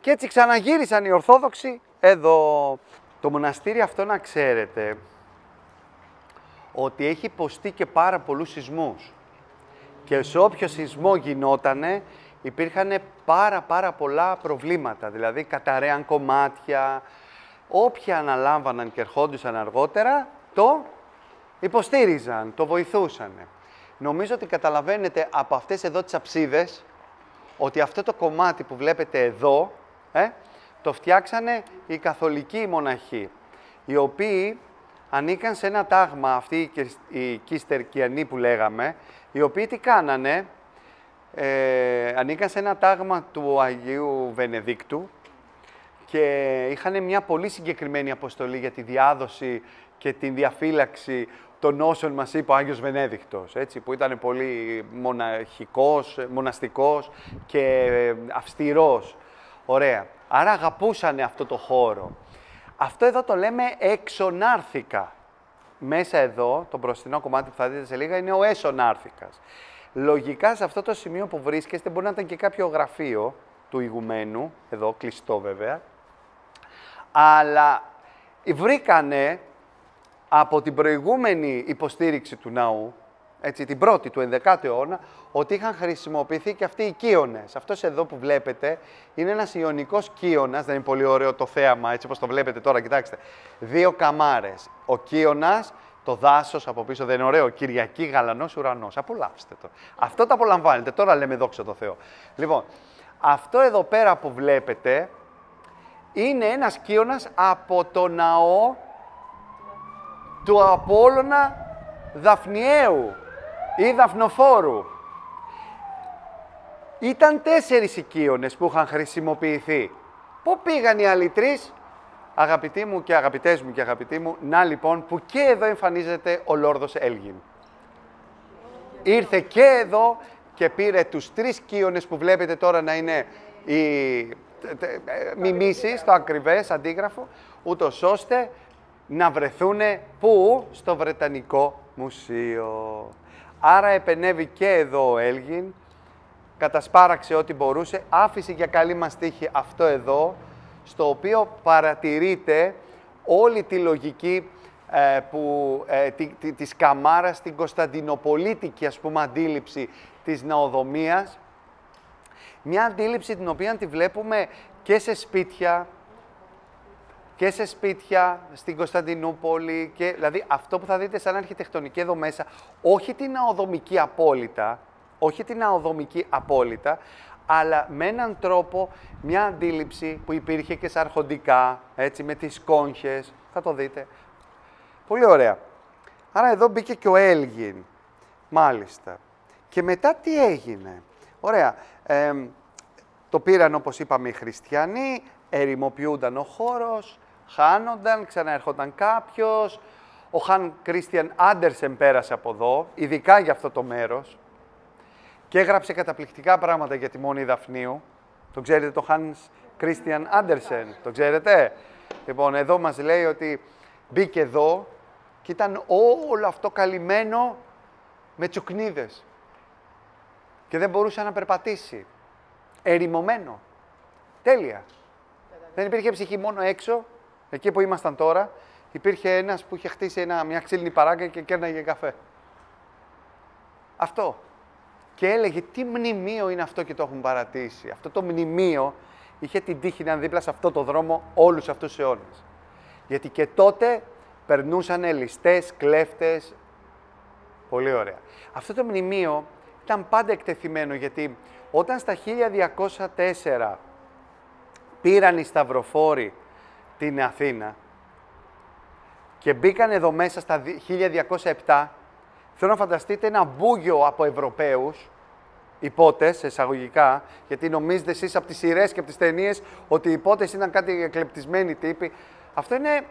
Και έτσι ξαναγύρισαν οι Ορθόδοξοι εδώ. Το μοναστήρι αυτό να ξέρετε ότι έχει υποστεί και πάρα πολλούς σεισμούς. Και σε όποιο σεισμό γινότανε υπήρχαν πάρα πάρα πολλά προβλήματα, δηλαδή καταραίαν κομμάτια, όποια αναλάμβαναν και ερχόντουσαν αργότερα, το υποστήριζαν, το βοηθούσαν. Νομίζω ότι καταλαβαίνετε από αυτές εδώ τις αψίδες ότι αυτό το κομμάτι που βλέπετε εδώ, ε, το φτιάξανε οι καθολικοί μοναχοί, οι οποίοι ανήκαν σε ένα τάγμα, αυτοί οι κιστερκιανοί που λέγαμε, οι οποίοι τι κάνανε, ε, ανήκαν σε ένα τάγμα του Αγίου Βενεδίκτου και είχαν μια πολύ συγκεκριμένη αποστολή για τη διάδοση και την διαφύλαξη των όσων μας είπε ο Άγιος Βενέδικτος, έτσι, που ήταν πολύ μοναχικός, μοναστικός και αυστηρός. Ωραία. Άρα αγαπούσαν αυτό το χώρο. Αυτό εδώ το λέμε εξονάρθηκα. Μέσα εδώ, το μπροστινό κομμάτι που θα δείτε σε λίγα, είναι ο έσονάρθηκας. Λογικά σε αυτό το σημείο που βρίσκεστε μπορεί να ήταν και κάποιο γραφείο του ηγουμένου, εδώ κλειστό βέβαια, αλλά βρήκανε από την προηγούμενη υποστήριξη του ναού, έτσι, την πρώτη του 11ου αιώνα, ότι είχαν χρησιμοποιηθεί και αυτοί οι κύονες. Αυτός εδώ που βλέπετε είναι ένας ιονικός κύονας, δεν είναι πολύ ωραίο το θέαμα, έτσι όπως το βλέπετε τώρα, κοιτάξτε. Δύο καμάρες. Ο κύονας, το δάσος από πίσω δεν είναι ωραίο, Κυριακή γαλανός ουρανός. Απολαύστε το. Αυτό το απολαμβάνετε, τώρα λέμε δόξα τω Θεώ. Λοιπόν, αυτό εδώ πέρα που βλέπετε είναι ένας κύονας από το ναό του Απόλλωνα Δαφνιαίου ή Δαφνοφόρου. Ήταν τέσσερις οικείονες που είχαν χρησιμοποιηθεί. Πού πήγαν οι άλλοι τρεις, αγαπητοί μου και αγαπητές μου και αγαπητοί μου, να λοιπόν που και εδώ εμφανίζεται ο Λόρδος Έλγιν. Ήρθε και εδώ και πήρε τους τρεις κύονες που βλέπετε τώρα να είναι οι μιμήσεις, το ακριβές αντίγραφο, ούτως ώστε να βρεθούν πού, στο Βρετανικό Μουσείο. Άρα επενεύει και εδώ ο Έλγιν, κατασπάραξε ό,τι μπορούσε, άφησε για καλή μας τύχη αυτό εδώ, στο οποίο παρατηρείται όλη τη λογική ε, που, ε, τη, τη, της Καμάρας, την Κωνσταντινοπολίτικη ας πούμε αντίληψη της ναοδομίας, μια αντίληψη την οποία τη βλέπουμε και σε σπίτια, και σε σπίτια στην Κωνσταντινούπολη. Και, δηλαδή αυτό που θα δείτε σαν αρχιτεκτονική εδώ μέσα, όχι την αοδομική απόλυτα, όχι την αοδομική απόλυτα, αλλά με έναν τρόπο μια αντίληψη που υπήρχε και σε αρχοντικά, έτσι, με τις κόγχες, θα το δείτε. Πολύ ωραία. Άρα εδώ μπήκε και ο Έλγιν, μάλιστα. Και μετά τι έγινε; Ωραία. το πήραν, όπως είπαμε, οι χριστιανοί, ερημοποιούνταν ο χώρος, χάνονταν, ξαναέρχονταν κάποιος. Ο Χαν Κρίστιαν Άντερσεν πέρασε από εδώ, ειδικά για αυτό το μέρος και έγραψε καταπληκτικά πράγματα για τη Μόνη Δαφνίου. Το ξέρετε το Hans Christian Andersen, το ξέρετε; Λοιπόν, εδώ μας λέει ότι μπήκε εδώ και ήταν όλο αυτό καλυμμένο με τσουκνίδες και δεν μπορούσε να περπατήσει. Ερημωμένο. Τέλεια. Δεν υπήρχε ψυχή μόνο έξω Εκεί που ήμασταν τώρα, υπήρχε ένας που είχε χτίσει ένα, μια ξύλινη παράγκα και κέρναγε καφέ. Αυτό. Και έλεγε τι μνημείο είναι αυτό και το έχουν παρατήσει. Αυτό το μνημείο είχε την τύχη να είναι δίπλα σε αυτό το δρόμο όλους αυτούς τους αιώνες. Γιατί και τότε περνούσαν ληστές, κλέφτες. Πολύ ωραία. Αυτό το μνημείο ήταν πάντα εκτεθειμένο γιατί όταν στα 1204 πήραν οι σταυροφόροι την Αθήνα και μπήκαν εδώ μέσα στα 1207, θέλω να φανταστείτε ένα μπούγιο από Ευρωπαίους, υπότες, εισαγωγικά, γιατί νομίζετε εσείς από τις σειρές και από τις ταινίες ότι οι υπότες ήταν κάτι εκλεπτισμένοι τύποι. Αυτό είναι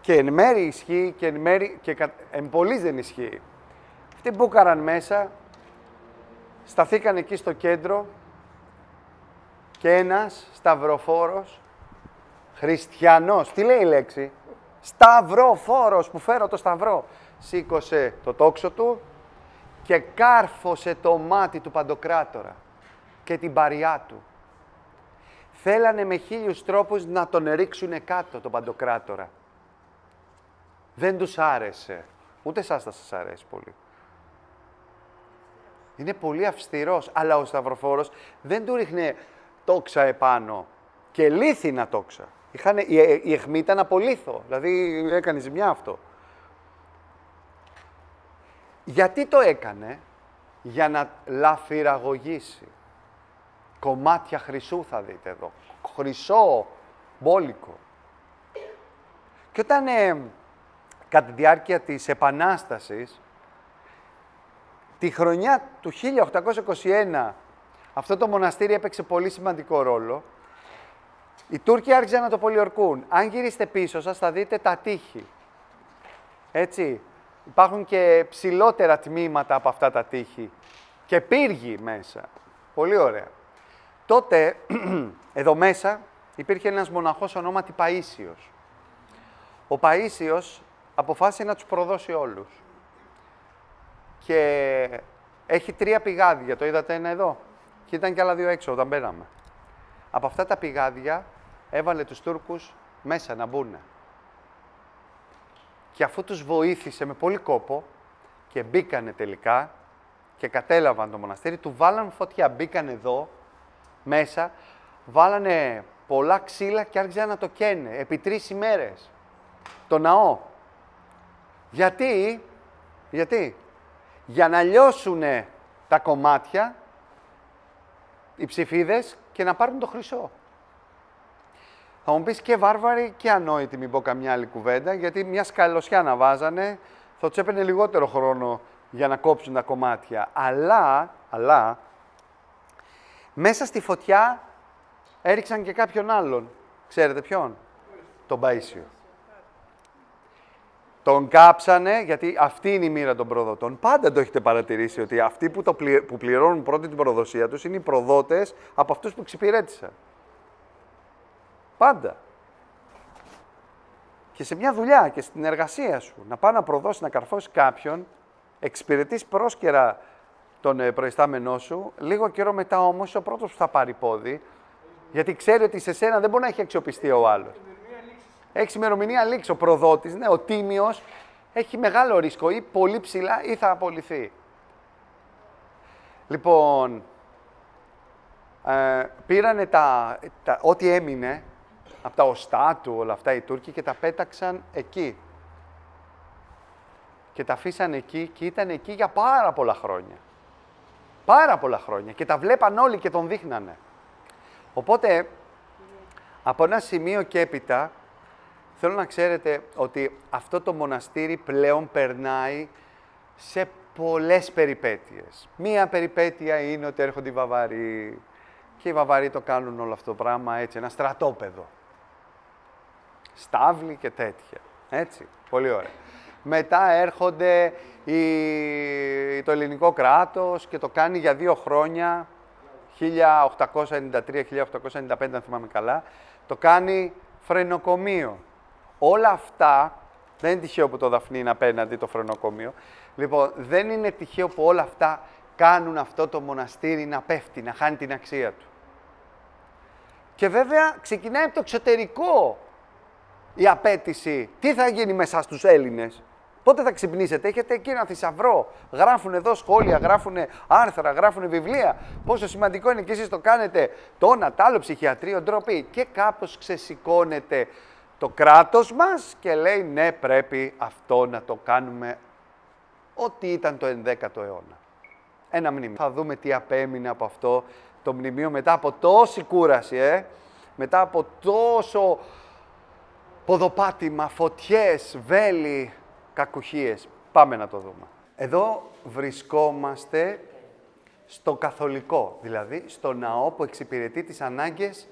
και εν μέρη ισχύει και εν μέρη και εν πολλής δεν ισχύει. Αυτοί μπούκαραν μέσα, σταθήκαν εκεί στο κέντρο και ένας σταυροφόρος Χριστιανός. Τι λέει η λέξη; Σταυροφόρος που φέρω το σταυρό. Σήκωσε το τόξο του και κάρφωσε το μάτι του Παντοκράτορα και την παριά του. Θέλανε με χίλιους τρόπους να τον ρίξουν κάτω τον Παντοκράτορα. Δεν τους άρεσε. Ούτε εσάς θα σας αρέσει πολύ. Είναι πολύ αυστηρός, αλλά ο Σταυροφόρος δεν του ρίχνε τόξα επάνω και λίθινα τόξα. Είχαν, η, η αιχμή ήταν από λίθο, δηλαδή έκανε ζημιά αυτό. Γιατί το έκανε, για να λαφυραγωγήσει. Κομμάτια χρυσού θα δείτε εδώ. Χρυσό, μπόλικο. Και όταν ε, κατά τη διάρκεια της Επανάστασης, τη χρονιά του 1821, αυτό το μοναστήρι έπαιξε πολύ σημαντικό ρόλο, οι Τούρκοι άρχισαν να το πολιορκούν. Αν γυρίσετε πίσω σας θα δείτε τα τείχη. Έτσι. Υπάρχουν και ψηλότερα τμήματα από αυτά τα τείχη. Και πύργοι μέσα. Πολύ ωραία. Τότε, εδώ μέσα, υπήρχε ένας μοναχός ονόματι Παΐσιος. Ο Παΐσιος αποφάσισε να τους προδώσει όλους. Και έχει τρία πηγάδια, το είδατε ένα εδώ; Και ήταν και άλλα δύο έξω όταν μπαίναμε. Από αυτά τα πηγάδια έβαλε τους Τούρκους μέσα να μπουν. Και αφού τους βοήθησε με πολύ κόπο και μπήκανε τελικά και κατέλαβαν το μοναστήρι, του βάλαν φωτιά. Μπήκαν εδώ μέσα, βάλανε πολλά ξύλα και άρχισαν να το καίνε επί τρεις ημέρες. Το ναό. Γιατί, γιατί, για να λιώσουν τα κομμάτια οι ψηφίδες και να πάρουν το χρυσό. Θα μου πεις και βάρβαροι και ανόητοι, μην πω καμιά άλλη κουβέντα, γιατί μια σκαλωσιά να βάζανε, θα τους έπαιρνε λιγότερο χρόνο για να κόψουν τα κομμάτια. Αλλά, αλλά, μέσα στη φωτιά έριξαν και κάποιον άλλον. Ξέρετε ποιον; Τον Παΐσιο. Τον κάψανε, γιατί αυτή είναι η μοίρα των προδοτών. Πάντα το έχετε παρατηρήσει ότι αυτοί που, το που πληρώνουν πρώτη την προδοσία τους είναι οι προδότες από αυτούς που εξυπηρέτησαν. Πάντα. Και σε μια δουλειά και στην εργασία σου, να πάει να προδώσει, να καρφώσει κάποιον, εξυπηρετείς πρόσκαιρα τον ε, προϊστάμενό σου, λίγο καιρό μετά όμως ο πρώτος που θα πάρει πόδι, γιατί ξέρει ότι σε σένα δεν μπορεί να έχει αξιοπιστεί ο άλλος. Έχεις ημερομηνία λήξη. Ο προδότης, ναι, ο τίμιος, έχει μεγάλο ρίσκο ή πολύ ψηλά ή θα απολυθεί. Λοιπόν, ε, πήρανε τα, τα, ό,τι έμεινε από τα οστά του, όλα αυτά οι Τούρκοι και τα πέταξαν εκεί. Και τα αφήσαν εκεί και ήταν εκεί για πάρα πολλά χρόνια. Πάρα πολλά χρόνια. Και τα βλέπαν όλοι και τον δείχνανε. Οπότε, από ένα σημείο και έπειτα, θέλω να ξέρετε ότι αυτό το μοναστήρι πλέον περνάει σε πολλές περιπέτειες. Μία περιπέτεια είναι ότι έρχονται οι Βαβαροί και οι Βαβαροί το κάνουν όλο αυτό το πράγμα έτσι, ένα στρατόπεδο. Στάβλη και τέτοια. Έτσι, πολύ ωραία. Μετά έρχονται οι... το ελληνικό κράτος και το κάνει για δύο χρόνια 1893-1895, αν θυμάμαι καλά, το κάνει φρενοκομείο. Όλα αυτά, δεν είναι τυχαίο που το Δαφνί είναι απέναντι το φρενοκομείο, λοιπόν, δεν είναι τυχαίο που όλα αυτά κάνουν αυτό το μοναστήρι να πέφτει, να χάνει την αξία του. Και βέβαια ξεκινάει από το εξωτερικό η απέτηση. Τι θα γίνει μέσα στους Έλληνες; Πότε θα ξυπνήσετε, έχετε εκεί ένα θησαυρό. Γράφουν εδώ σχόλια, γράφουν άρθρα, γράφουν βιβλία. Πόσο σημαντικό είναι και εσείς το κάνετε. Το ένα, το άλλο ψυχιατρίο, ντροπή. Και κάπως ξεσηκώνεται το κράτος μας και λέει ναι πρέπει αυτό να το κάνουμε ό,τι ήταν το 11ο αιώνα. Ένα μνημείο. Θα δούμε τι απέμεινε από αυτό το μνημείο μετά από τόση κούραση, ε; μετά από τόσο ποδοπάτημα, φωτιές, βέλη, κακουχίες. Πάμε να το δούμε. Εδώ βρισκόμαστε στο καθολικό, δηλαδή στο ναό που εξυπηρετεί τις ανάγκες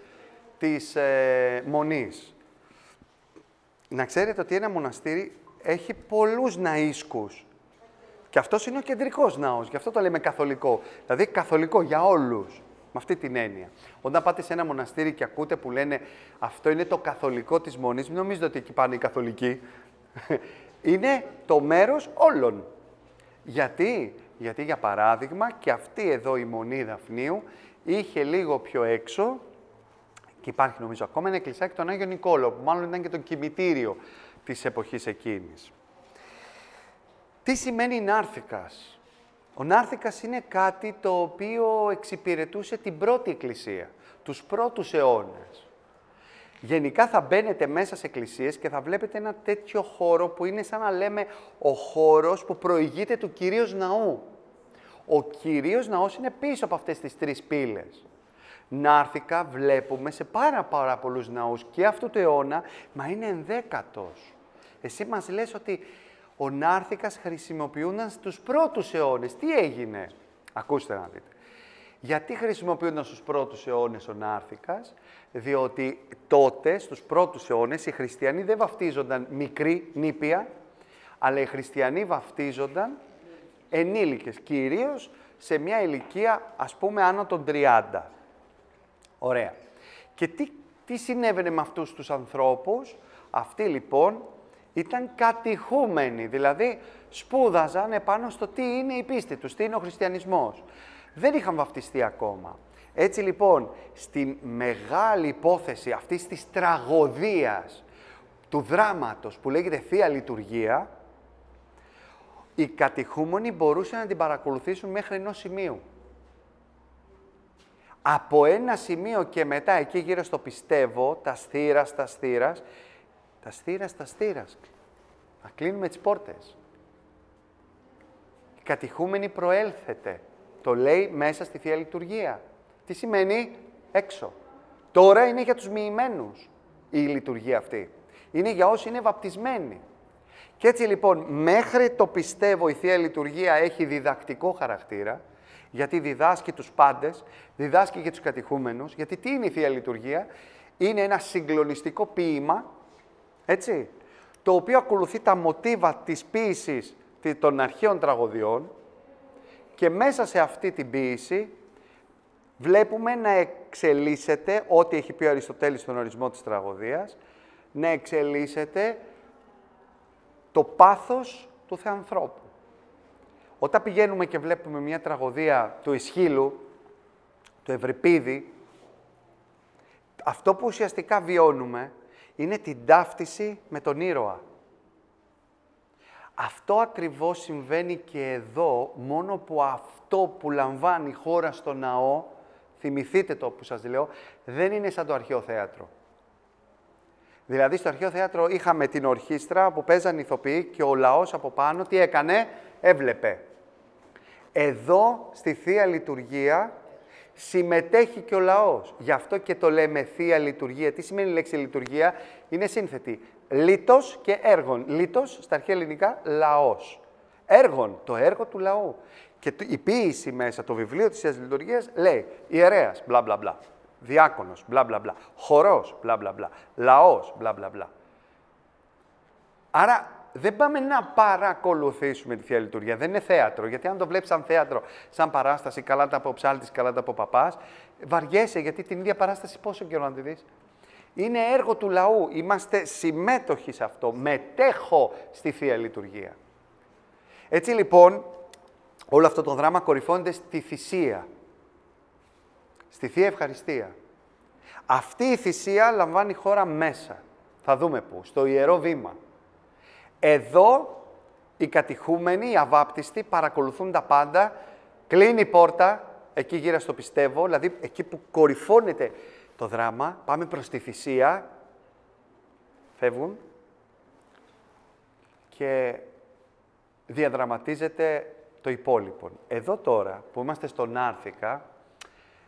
της ε, μονής. Να ξέρετε ότι ένα μοναστήρι έχει πολλούς ναΐσκους. Και αυτός είναι ο κεντρικός ναός, γι' αυτό το λέμε καθολικό. Δηλαδή καθολικό για όλους, με αυτή την έννοια. Όταν πάτε σε ένα μοναστήρι και ακούτε που λένε αυτό είναι το καθολικό της μονής, μην νομίζετε ότι εκεί πάνε οι καθολικοί είναι το μέρος όλων. Γιατί, γιατί για παράδειγμα και αυτή εδώ η Μονή Δαφνίου είχε λίγο πιο έξω και υπάρχει νομίζω ακόμα ένα εκκλησάκι τον Άγιο Νικόλο, που μάλλον ήταν και το κημητήριο της εποχής εκείνης. Τι σημαίνει Νάρθικας. Ο Νάρθικας είναι κάτι το οποίο εξυπηρετούσε την πρώτη εκκλησία, τους πρώτους αιώνες. Γενικά θα μπαίνετε μέσα σε εκκλησίες και θα βλέπετε ένα τέτοιο χώρο που είναι σαν να λέμε ο χώρος που προηγείται του Κυρίως Ναού. Ο Κυρίως Ναός είναι πίσω από αυτές τις τρεις πύλες. Νάρθηκα βλέπουμε σε πάρα πάρα πολλούς ναούς και αυτού του αιώνα, μα είναι ενδέκατος. Εσύ μας λες ότι ο Νάρθηκας χρησιμοποιούνταν στους πρώτους αιώνες. Τι έγινε, ακούστε να δείτε. Γιατί χρησιμοποιούνταν στους πρώτους αιώνες ο Νάρθηκας, διότι τότε, στους πρώτους αιώνες, οι χριστιανοί δεν βαφτίζονταν μικροί, νήπια, αλλά οι χριστιανοί βαφτίζονταν ενήλικες, κυρίως σε μια ηλικία, ας πούμε, άνω των 30. Ωραία. Και τι, τι συνέβαινε με αυτούς τους ανθρώπους; Αυτοί, λοιπόν, ήταν κατηχούμενοι, δηλαδή σπούδαζαν επάνω στο τι είναι η πίστη τους, τι είναι ο χριστιανισμός. Δεν είχαν βαφτιστεί ακόμα. Έτσι λοιπόν, στην μεγάλη υπόθεση αυτής της τραγωδίας του δράματος που λέγεται Θεία Λειτουργία, οι κατηχούμενοι μπορούσαν να την παρακολουθήσουν μέχρι ενός σημείου. Από ένα σημείο και μετά, εκεί γύρω στο πιστεύω, τα στήρας, τα στήρας, τα στήρας, τα στήρας. Να κλείνουμε τις πόρτες. Η κατηχούμενη προέλθετε. Το λέει μέσα στη Θεία Λειτουργία. Τι σημαίνει έξω. Τώρα είναι για τους μοιημένους η λειτουργία αυτή. Είναι για όσοι είναι βαπτισμένοι. Και έτσι λοιπόν, μέχρι το πιστεύω η Θεία Λειτουργία έχει διδακτικό χαρακτήρα, γιατί διδάσκει τους πάντες, διδάσκει και τους κατηχούμενους, γιατί τι είναι η Θεία Λειτουργία, είναι ένα συγκλονιστικό ποίημα, έτσι, το οποίο ακολουθεί τα μοτίβα της ποίησης των αρχαίων τραγωδιών και μέσα σε αυτή την ποίηση βλέπουμε να εξελίσσεται, ό,τι έχει πει ο Αριστοτέλης στον ορισμό της τραγωδίας, να εξελίσσεται το πάθος του Θεανθρώπου. Όταν πηγαίνουμε και βλέπουμε μια τραγωδία του Ισχύλου, του Ευρυπίδη, αυτό που ουσιαστικά βιώνουμε είναι την ταύτιση με τον ήρωα. Αυτό ακριβώς συμβαίνει και εδώ, μόνο που αυτό που λαμβάνει η χώρα στο ναό, θυμηθείτε το που σας λέω, δεν είναι σαν το αρχαίο θέατρο. Δηλαδή στο αρχαίο θέατρο είχαμε την ορχήστρα που παίζαν ηθοποιοί και ο λαός από πάνω τι έκανε, έβλεπε. Εδώ στη Θεία Λειτουργία συμμετέχει και ο λαός. Γι' αυτό και το λέμε Θεία Λειτουργία. Τι σημαίνει η λέξη λειτουργία, είναι σύνθετη. Λίτος και έργων. Λίτος, στα αρχαία ελληνικά, λαός. Έργων, το έργο του λαού. Και η ποίηση μέσα, το βιβλίο της Θείας Λειτουργίας, λέει ιερέας, μπλα μπλα μπλα. Διάκονος, μπλα μπλα μπλα. Χορός, μπλα μπλα μπλα. Λαός, μπλα μπλα μπλα. Άρα δεν πάμε να παρακολουθήσουμε τη Θεία Λειτουργία. Δεν είναι θέατρο. Γιατί αν το βλέπεις σαν θέατρο, σαν παράσταση, καλά τα από ψάλτης, καλά τα από παπάς, βαριέσαι γιατί την ίδια παράσταση πόσο καιρό να τη δεις. Είναι έργο του λαού. Είμαστε συμμέτοχοι σε αυτό. Μετέχω στη Θεία Λειτουργία. Έτσι λοιπόν, όλο αυτό το δράμα κορυφώνεται στη θυσία. Στη Θεία Ευχαριστία. Αυτή η θυσία λαμβάνει χώρα μέσα. Θα δούμε πού. Στο Ιερό Βήμα. Εδώ οι κατηχούμενοι, οι αβάπτιστοι, παρακολουθούν τα πάντα. Κλείνει η πόρτα, εκεί γύρω στο πιστεύω, δηλαδή εκεί που κορυφώνεται το δράμα. Πάμε προς τη θυσία. Φεύγουν. Και διαδραματίζεται το υπόλοιπο. Εδώ τώρα, που είμαστε στον Άρθικα,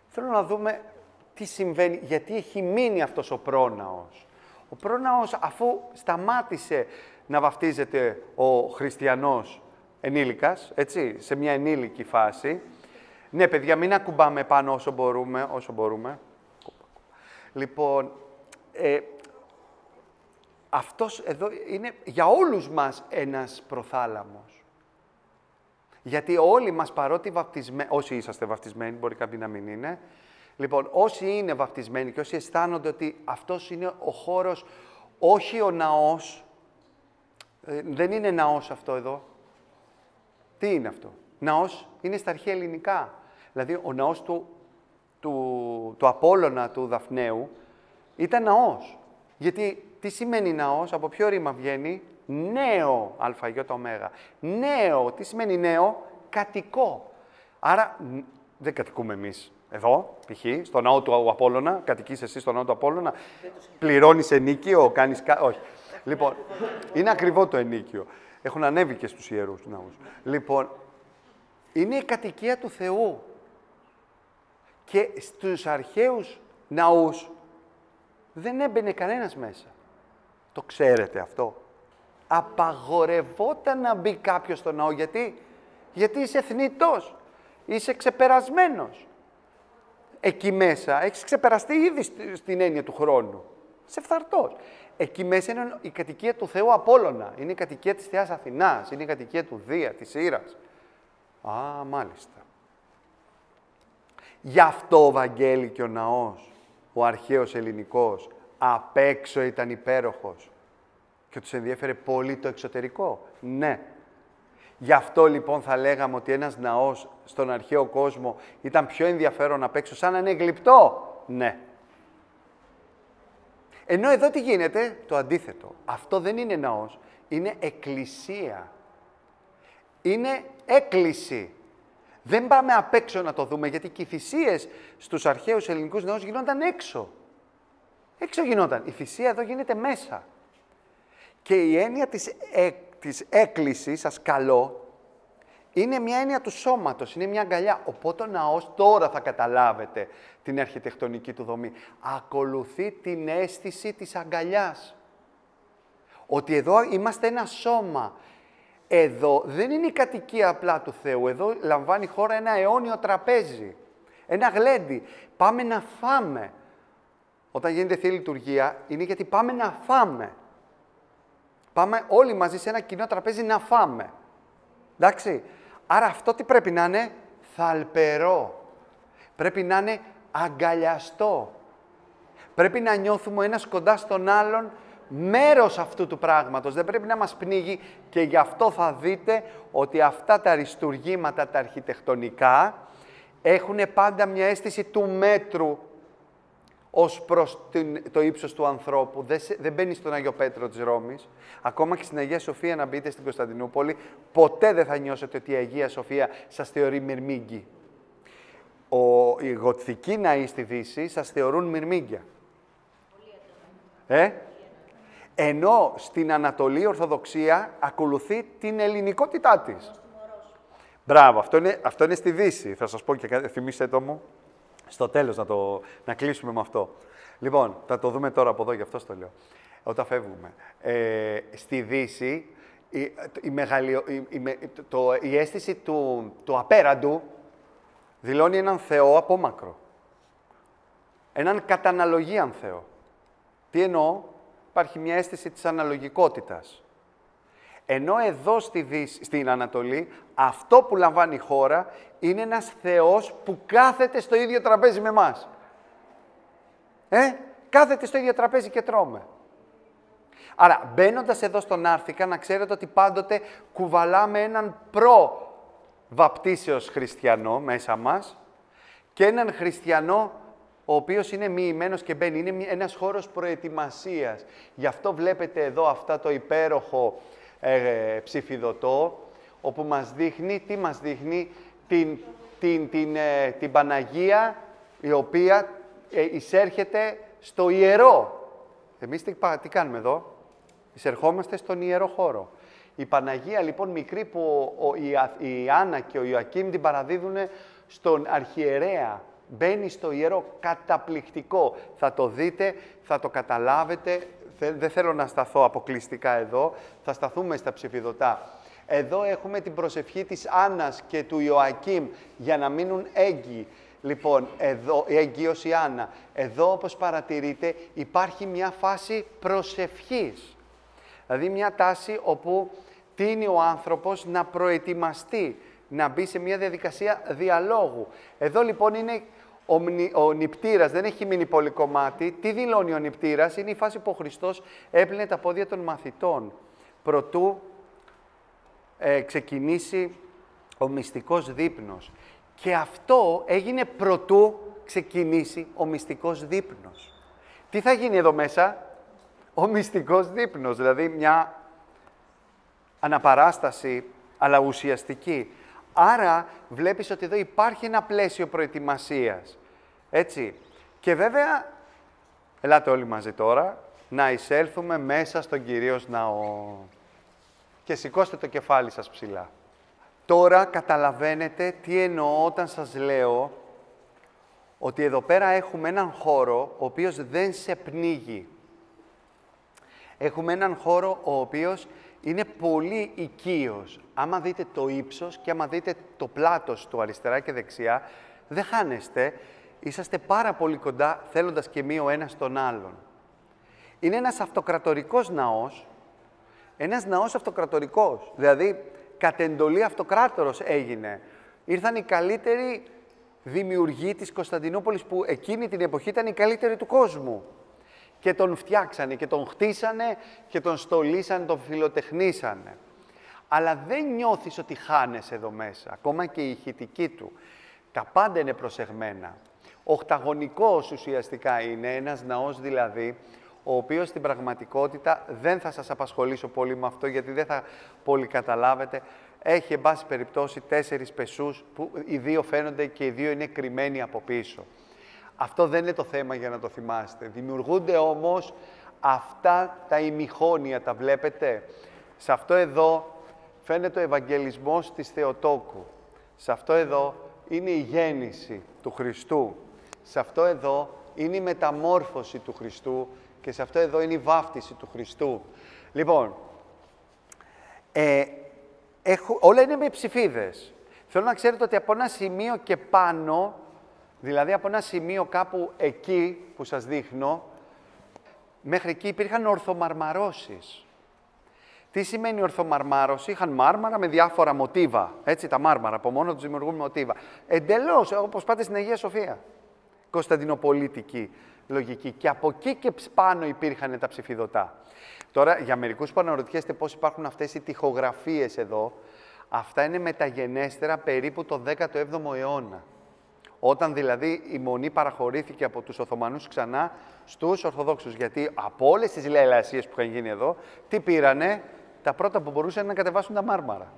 θέλω να δούμε τι συμβαίνει, γιατί έχει μείνει αυτός ο πρόναος. Ο πρόναος, αφού σταμάτησε να βαφτίζεται ο χριστιανός ενήλικας, έτσι, σε μια ενήλικη φάση. Ναι, παιδιά, μην ακουμπάμε πάνω όσο μπορούμε, όσο μπορούμε. Λοιπόν, ε, αυτός εδώ είναι για όλους μας ένας προθάλαμος. Γιατί όλοι μας, παρότι βαπτισμένοι, όσοι είσαστε βαπτισμένοι, μπορεί κάποιοι να μην είναι, λοιπόν, όσοι είναι βαπτισμένοι και όσοι αισθάνονται ότι αυτός είναι ο χώρος, όχι ο ναός, ε, δεν είναι ναός αυτό εδώ. Τι είναι αυτό; Ναός είναι στα αρχαία ελληνικά. Δηλαδή, ο ναός του, του, του Απόλλωνα, του Δαφνέου, ήταν ναός. Γιατί τι σημαίνει ναός, από ποιο ρήμα βγαίνει, νέο ω. Νέο, τι σημαίνει νέο, κατοικό. Άρα δεν κατοικούμε εμείς εδώ, π.χ. στο ναό του Απόλλωνα, κατοικείς εσύ στο ναό του Απόλλωνα, πληρώνεις ενίκιο, κάνεις κα... Όχι. Λοιπόν, είναι ακριβό το ενίκιο. Έχουν ανέβει και στους ιερούς ναούς. Λοιπόν, είναι η κατοικία του Θεού. Και στους αρχαίους ναούς δεν έμπαινε κανένας μέσα. Το ξέρετε αυτό. Απαγορευόταν να μπει κάποιος στο ναό. Γιατί, Γιατί είσαι θνητός. Είσαι ξεπερασμένος. Εκεί μέσα έχεις ξεπεραστεί ήδη στην έννοια του χρόνου. Σε φθαρτός. Εκεί μέσα είναι η κατοικία του Θεού Απόλλωνα. Είναι η κατοικία της Θεάς Αθηνάς. Είναι η κατοικία του Δία, της Ήρας. Α, μάλιστα. Γι' αυτό ο Βαγγέλη και ο ναός, ο αρχαίος ελληνικός, απ' έξω ήταν υπέροχος. Και τους ενδιέφερε πολύ το εξωτερικό. Ναι. Γι' αυτό λοιπόν θα λέγαμε ότι ένας ναός στον αρχαίο κόσμο ήταν πιο ενδιαφέρον απ' έξω, σαν να είναι γλυπτό. Ναι. Ενώ εδώ τι γίνεται, το αντίθετο. Αυτό δεν είναι ναός, είναι εκκλησία. Είναι έκκληση. Δεν πάμε απ' έξω να το δούμε, γιατί και οι θυσίες στους αρχαίους ελληνικούς ναούς γινόταν έξω. Έξω γινόταν. Η θυσία εδώ γίνεται μέσα. Και η έννοια της, ε, της έκκλησης, σας καλώ, είναι μια έννοια του σώματος, είναι μια αγκαλιά. Οπότε ο ναός τώρα θα καταλάβετε την αρχιτεκτονική του δομή. Ακολουθεί την αίσθηση της αγκαλιάς. Ότι εδώ είμαστε ένα σώμα. Εδώ δεν είναι η κατοικία απλά του Θεού. Εδώ λαμβάνει χώρα ένα αιώνιο τραπέζι. Ένα γλέντι. Πάμε να φάμε. Όταν γίνεται Θεία Λειτουργία, είναι γιατί πάμε να φάμε. Πάμε όλοι μαζί σε ένα κοινό τραπέζι να φάμε. Εντάξει. Άρα αυτό τι πρέπει να είναι, θαλπερό. Πρέπει να είναι αγκαλιαστό. Πρέπει να νιώθουμε ένας κοντά στον άλλον μέρος αυτού του πράγματος. Δεν πρέπει να μας πνίγει και γι' αυτό θα δείτε ότι αυτά τα αριστουργήματα, τα αρχιτεκτονικά, έχουν πάντα μια αίσθηση του μέτρου ως προς το ύψος του ανθρώπου. Δεν, δεν μπαίνει στον Άγιο Πέτρο της Ρώμης. Ακόμα και στην Αγία Σοφία να μπείτε στην Κωνσταντινούπολη, ποτέ δεν θα νιώσετε ότι η Αγία Σοφία σας θεωρεί μυρμήγκη. Ο, οι γοτθικοί ναοί στη Δύση σας θεωρούν μυρμήγκια. Ε; Ενώ στην Ανατολή Ορθοδοξία ακολουθεί την ελληνικότητά της. Μπράβο, αυτό είναι, αυτό είναι στη Δύση. Θα σας πω και θυμίστε το μου στο τέλος να, το, να κλείσουμε με αυτό. Λοιπόν, θα το δούμε τώρα από εδώ, γι' αυτό το λέω. Όταν φεύγουμε. Ε, στη Δύση, η, η, μεγαλειο, η, το, η αίσθηση του, του απέραντου δηλώνει έναν Θεό απόμακρο. Έναν καταναλογίαν Θεό. Τι εννοώ, υπάρχει μια αίσθηση της αναλογικότητας. Ενώ εδώ στη στην Ανατολή, αυτό που λαμβάνει η χώρα είναι ένας Θεός που κάθεται στο ίδιο τραπέζι με μας. Ε, κάθεται στο ίδιο τραπέζι και τρώμε. Άρα, μπαίνοντας εδώ στον Άρθικα, να ξέρετε ότι πάντοτε κουβαλάμε έναν προ-βαπτίσεως χριστιανό μέσα μας και έναν χριστιανό ο οποίος είναι μοιημένος και μπαίνει. Είναι ένας χώρος προετοιμασίας. Γι' αυτό βλέπετε εδώ αυτά το υπέροχο ε, ψηφιδωτό, όπου μας δείχνει, τι μας δείχνει, την, την, την, ε, την Παναγία η οποία ε, εισέρχεται στο ιερό. Εμείς τι, τι κάνουμε εδώ, εισερχόμαστε στον ιερό χώρο. Η Παναγία λοιπόν μικρή που ο, η, η Άννα και ο Ιωακήμ την παραδίδουν στον αρχιερέα. Μπαίνει στο ιερό καταπληκτικό. Θα το δείτε, θα το καταλάβετε, δεν θέλω να σταθώ αποκλειστικά εδώ, θα σταθούμε στα ψηφιδωτά. Εδώ έχουμε την προσευχή της Άννας και του Ιωακήμ για να μείνουν έγκυοι. Λοιπόν, εδώ, η έγκυος η Άννα. Εδώ, όπως παρατηρείτε, υπάρχει μια φάση προσευχής. Δηλαδή, μια τάση όπου τίνει ο άνθρωπος να προετοιμαστεί, να μπει σε μια διαδικασία διαλόγου. Εδώ, λοιπόν, είναι ο, ο νηπτήρας δεν έχει μείνει πολύ κομμάτι. Τι δηλώνει ο νηπτήρας, είναι η φάση που ο Χριστός έπλυνε τα πόδια των μαθητών. Προτού ε, ξεκινήσει ο μυστικός δείπνος. Και αυτό έγινε προτού ξεκινήσει ο μυστικός δείπνος. Τι θα γίνει εδώ μέσα, ο μυστικός δείπνος, δηλαδή μια αναπαράσταση, αλλά ουσιαστική. Άρα βλέπεις ότι εδώ υπάρχει ένα πλαίσιο προετοιμασίας. Έτσι. Και βέβαια, ελάτε όλοι μαζί τώρα, να εισέλθουμε μέσα στον Κυρίως Ναό. Και σηκώστε το κεφάλι σας ψηλά. Τώρα καταλαβαίνετε τι εννοώ όταν σας λέω ότι εδώ πέρα έχουμε έναν χώρο ο οποίος δεν σε πνίγει. Έχουμε έναν χώρο ο οποίος είναι πολύ οικείος. Άμα δείτε το ύψος και άμα δείτε το πλάτος του αριστερά και δεξιά, δεν χάνεστε. Είσαστε πάρα πολύ κοντά, θέλοντας και μία ο ένας τον άλλον. Είναι ένας αυτοκρατορικός ναός, ένας ναός αυτοκρατορικός. Δηλαδή, κατ' εντολή αυτοκράτορος έγινε. Ήρθαν οι καλύτεροι δημιουργοί της Κωνσταντινούπολης, που εκείνη την εποχή ήταν οι καλύτεροι του κόσμου και τον φτιάξανε και τον χτίσανε και τον στολίσανε, τον φιλοτεχνήσανε. Αλλά δεν νιώθεις ότι χάνεσαι εδώ μέσα, ακόμα και η ηχητική του. Τα πάντα είναι προσεγμένα. Οχταγωνικός ουσιαστικά είναι, ένας ναός δηλαδή, ο οποίος στην πραγματικότητα δεν θα σας απασχολήσω πολύ με αυτό, γιατί δεν θα πολύ καταλάβετε. Έχει, εν πάση περιπτώσει, τέσσερις πεσούς, που οι δύο φαίνονται και οι δύο είναι κρυμμένοι από πίσω. Αυτό δεν είναι το θέμα για να το θυμάστε. Δημιουργούνται όμως αυτά τα ημιχόνια, τα βλέπετε; Σε αυτό εδώ φαίνεται ο Ευαγγελισμός της Θεοτόκου. Σε αυτό εδώ είναι η γέννηση του Χριστού. Σε αυτό εδώ είναι η μεταμόρφωση του Χριστού και σε αυτό εδώ είναι η βάφτιση του Χριστού. Λοιπόν, ε, έχω, όλα είναι με ψηφίδες. Θέλω να ξέρετε ότι από ένα σημείο και πάνω, δηλαδή από ένα σημείο κάπου εκεί που σας δείχνω, μέχρι εκεί υπήρχαν ορθομαρμαρώσεις. Τι σημαίνει ορθομαρμάρωση, είχαν μάρμαρα με διάφορα μοτίβα. Έτσι, τα μάρμαρα από μόνο τους δημιουργούν μοτίβα. Εντελώς, όπως πάτε στην Αγία Σοφία. Κωνσταντινοπολίτικη λογική. Και από εκεί και πάνω υπήρχαν τα ψηφιδωτά. Τώρα, για μερικούς που αναρωτιέστε πώς υπάρχουν αυτές οι τοιχογραφίε εδώ, αυτά είναι μεταγενέστερα περίπου το 17ο αιώνα. Όταν δηλαδή η Μονή παραχωρήθηκε από τους Οθωμανούς ξανά στους Ορθοδόξους. Γιατί από όλες τις λαιλασίες που είχαν γίνει εδώ, τι πήρανε, τα πρώτα που μπορούσαν να κατεβάσουν τα μάρμαρα.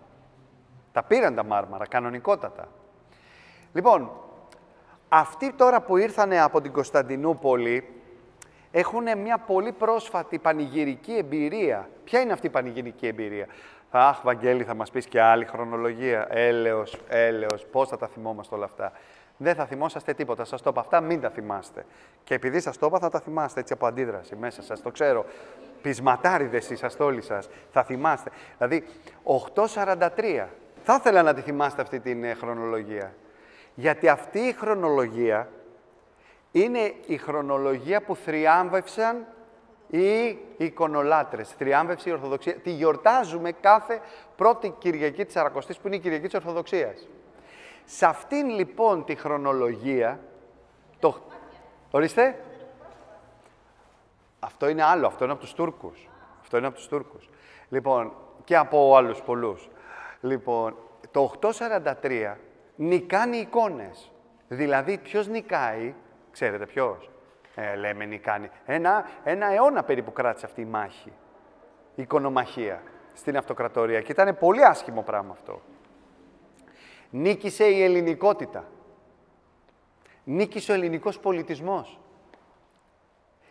Τα πήραν τα μάρμαρα, κανονικότατα. Λοιπόν, αυτοί τώρα που ήρθανε από την Κωνσταντινούπολη έχουν μια πολύ πρόσφατη πανηγυρική εμπειρία. Ποια είναι αυτή η πανηγυρική εμπειρία; Αχ, Βαγγέλη, θα μας πεις και άλλη χρονολογία. Έλεος, έλεος, πώς θα τα θυμόμαστε όλα αυτά. Δεν θα θυμόσαστε τίποτα. Σας το είπα αυτά, μην τα θυμάστε. Και επειδή σας το είπα, θα τα θυμάστε έτσι από αντίδραση μέσα σας. Το ξέρω. Πεισματάριδες είσαστε όλοι σας. Θα θυμάστε. Δηλαδή, 8.43. Θα ήθελα να τη θυμάστε αυτή την ε, χρονολογία. Γιατί αυτή η χρονολογία είναι η χρονολογία που θριάμβευσαν οι εικονολάτρες. Θριάμβευσε η Ορθοδοξία. Τη γιορτάζουμε κάθε πρώτη Κυριακή της Αρακοστής, που είναι η Κυριακή της Ορθοδοξίας. Σε αυτήν λοιπόν τη χρονολογία, το... Ορίστε. Αυτό είναι άλλο, αυτό είναι από τους Τούρκους. Αυτό είναι από τους Τούρκους. Λοιπόν, και από άλλους πολλούς. Λοιπόν, το 843 νικάνει εικόνες. Δηλαδή, ποιος νικάει, ξέρετε ποιος, ε, λέμε νικάνει. Ένα, ένα αιώνα περίπου κράτησε αυτή η μάχη, η οικονομαχία στην αυτοκρατορία και ήταν πολύ άσχημο πράγμα αυτό. Νίκησε η ελληνικότητα. Νίκησε ο ελληνικός πολιτισμός.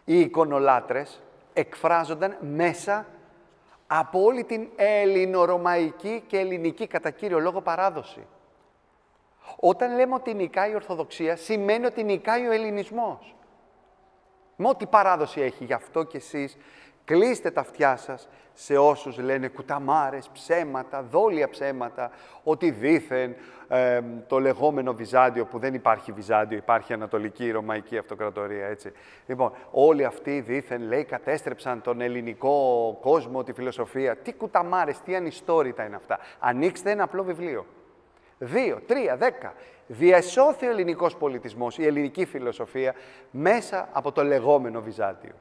Οι εικονολάτρες εκφράζονταν μέσα από όλη την ελληνορωμαϊκή και ελληνική κατά κύριο λόγο παράδοση. Όταν λέμε ότι νικάει η Ορθοδοξία, σημαίνει ότι νικάει ο ελληνισμός. Με ό,τι παράδοση έχει. Γι' αυτό και εσείς Κλείστε τα αυτιά σας σε όσους λένε κουταμάρες, ψέματα, δόλια ψέματα, ότι δήθεν το λεγόμενο Βυζάντιο, που δεν υπάρχει Βυζάντιο, υπάρχει Ανατολική Ρωμαϊκή Αυτοκρατορία, έτσι. Λοιπόν, όλοι αυτοί δήθεν, λέει, κατέστρεψαν τον ελληνικό κόσμο, τη φιλοσοφία. Τι κουταμάρες, τι ανιστόρυτα είναι αυτά. Ανοίξτε ένα απλό βιβλίο. Δύο, τρία, δέκα. Διασώθη ο ελληνικός πολιτισμός, η ελληνική φιλοσοφία, μέσα από το λεγόμενο Βυζάντιο.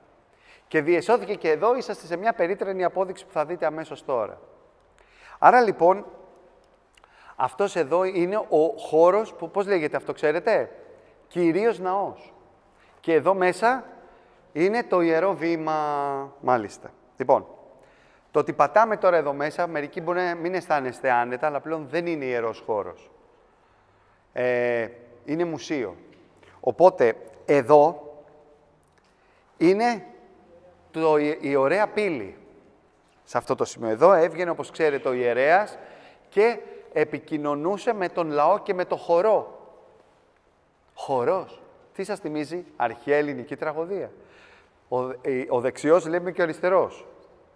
Και διεσώθηκε και εδώ, είσαστε σε μια περίτρανη απόδειξη που θα δείτε αμέσως τώρα. Άρα λοιπόν, αυτός εδώ είναι ο χώρος που, πώς λέγεται αυτό, ξέρετε, κυρίως ναός. Και εδώ μέσα είναι το ιερό βήμα, μάλιστα. Λοιπόν, το ότι πατάμε τώρα εδώ μέσα, μερικοί μπορεί να μην αισθάνεστε άνετα, αλλά πλέον δεν είναι ιερός χώρος. Ε, είναι μουσείο. Οπότε, εδώ είναι το, η ωραία πύλη. Σε αυτό το σημείο εδώ έβγαινε, όπως ξέρετε, ο ιερέας και επικοινωνούσε με τον λαό και με το χορό. Χορός. Τι σας θυμίζει, αρχαία ελληνική τραγωδία. Ο, ο δεξιός λέμε και ο αριστερός.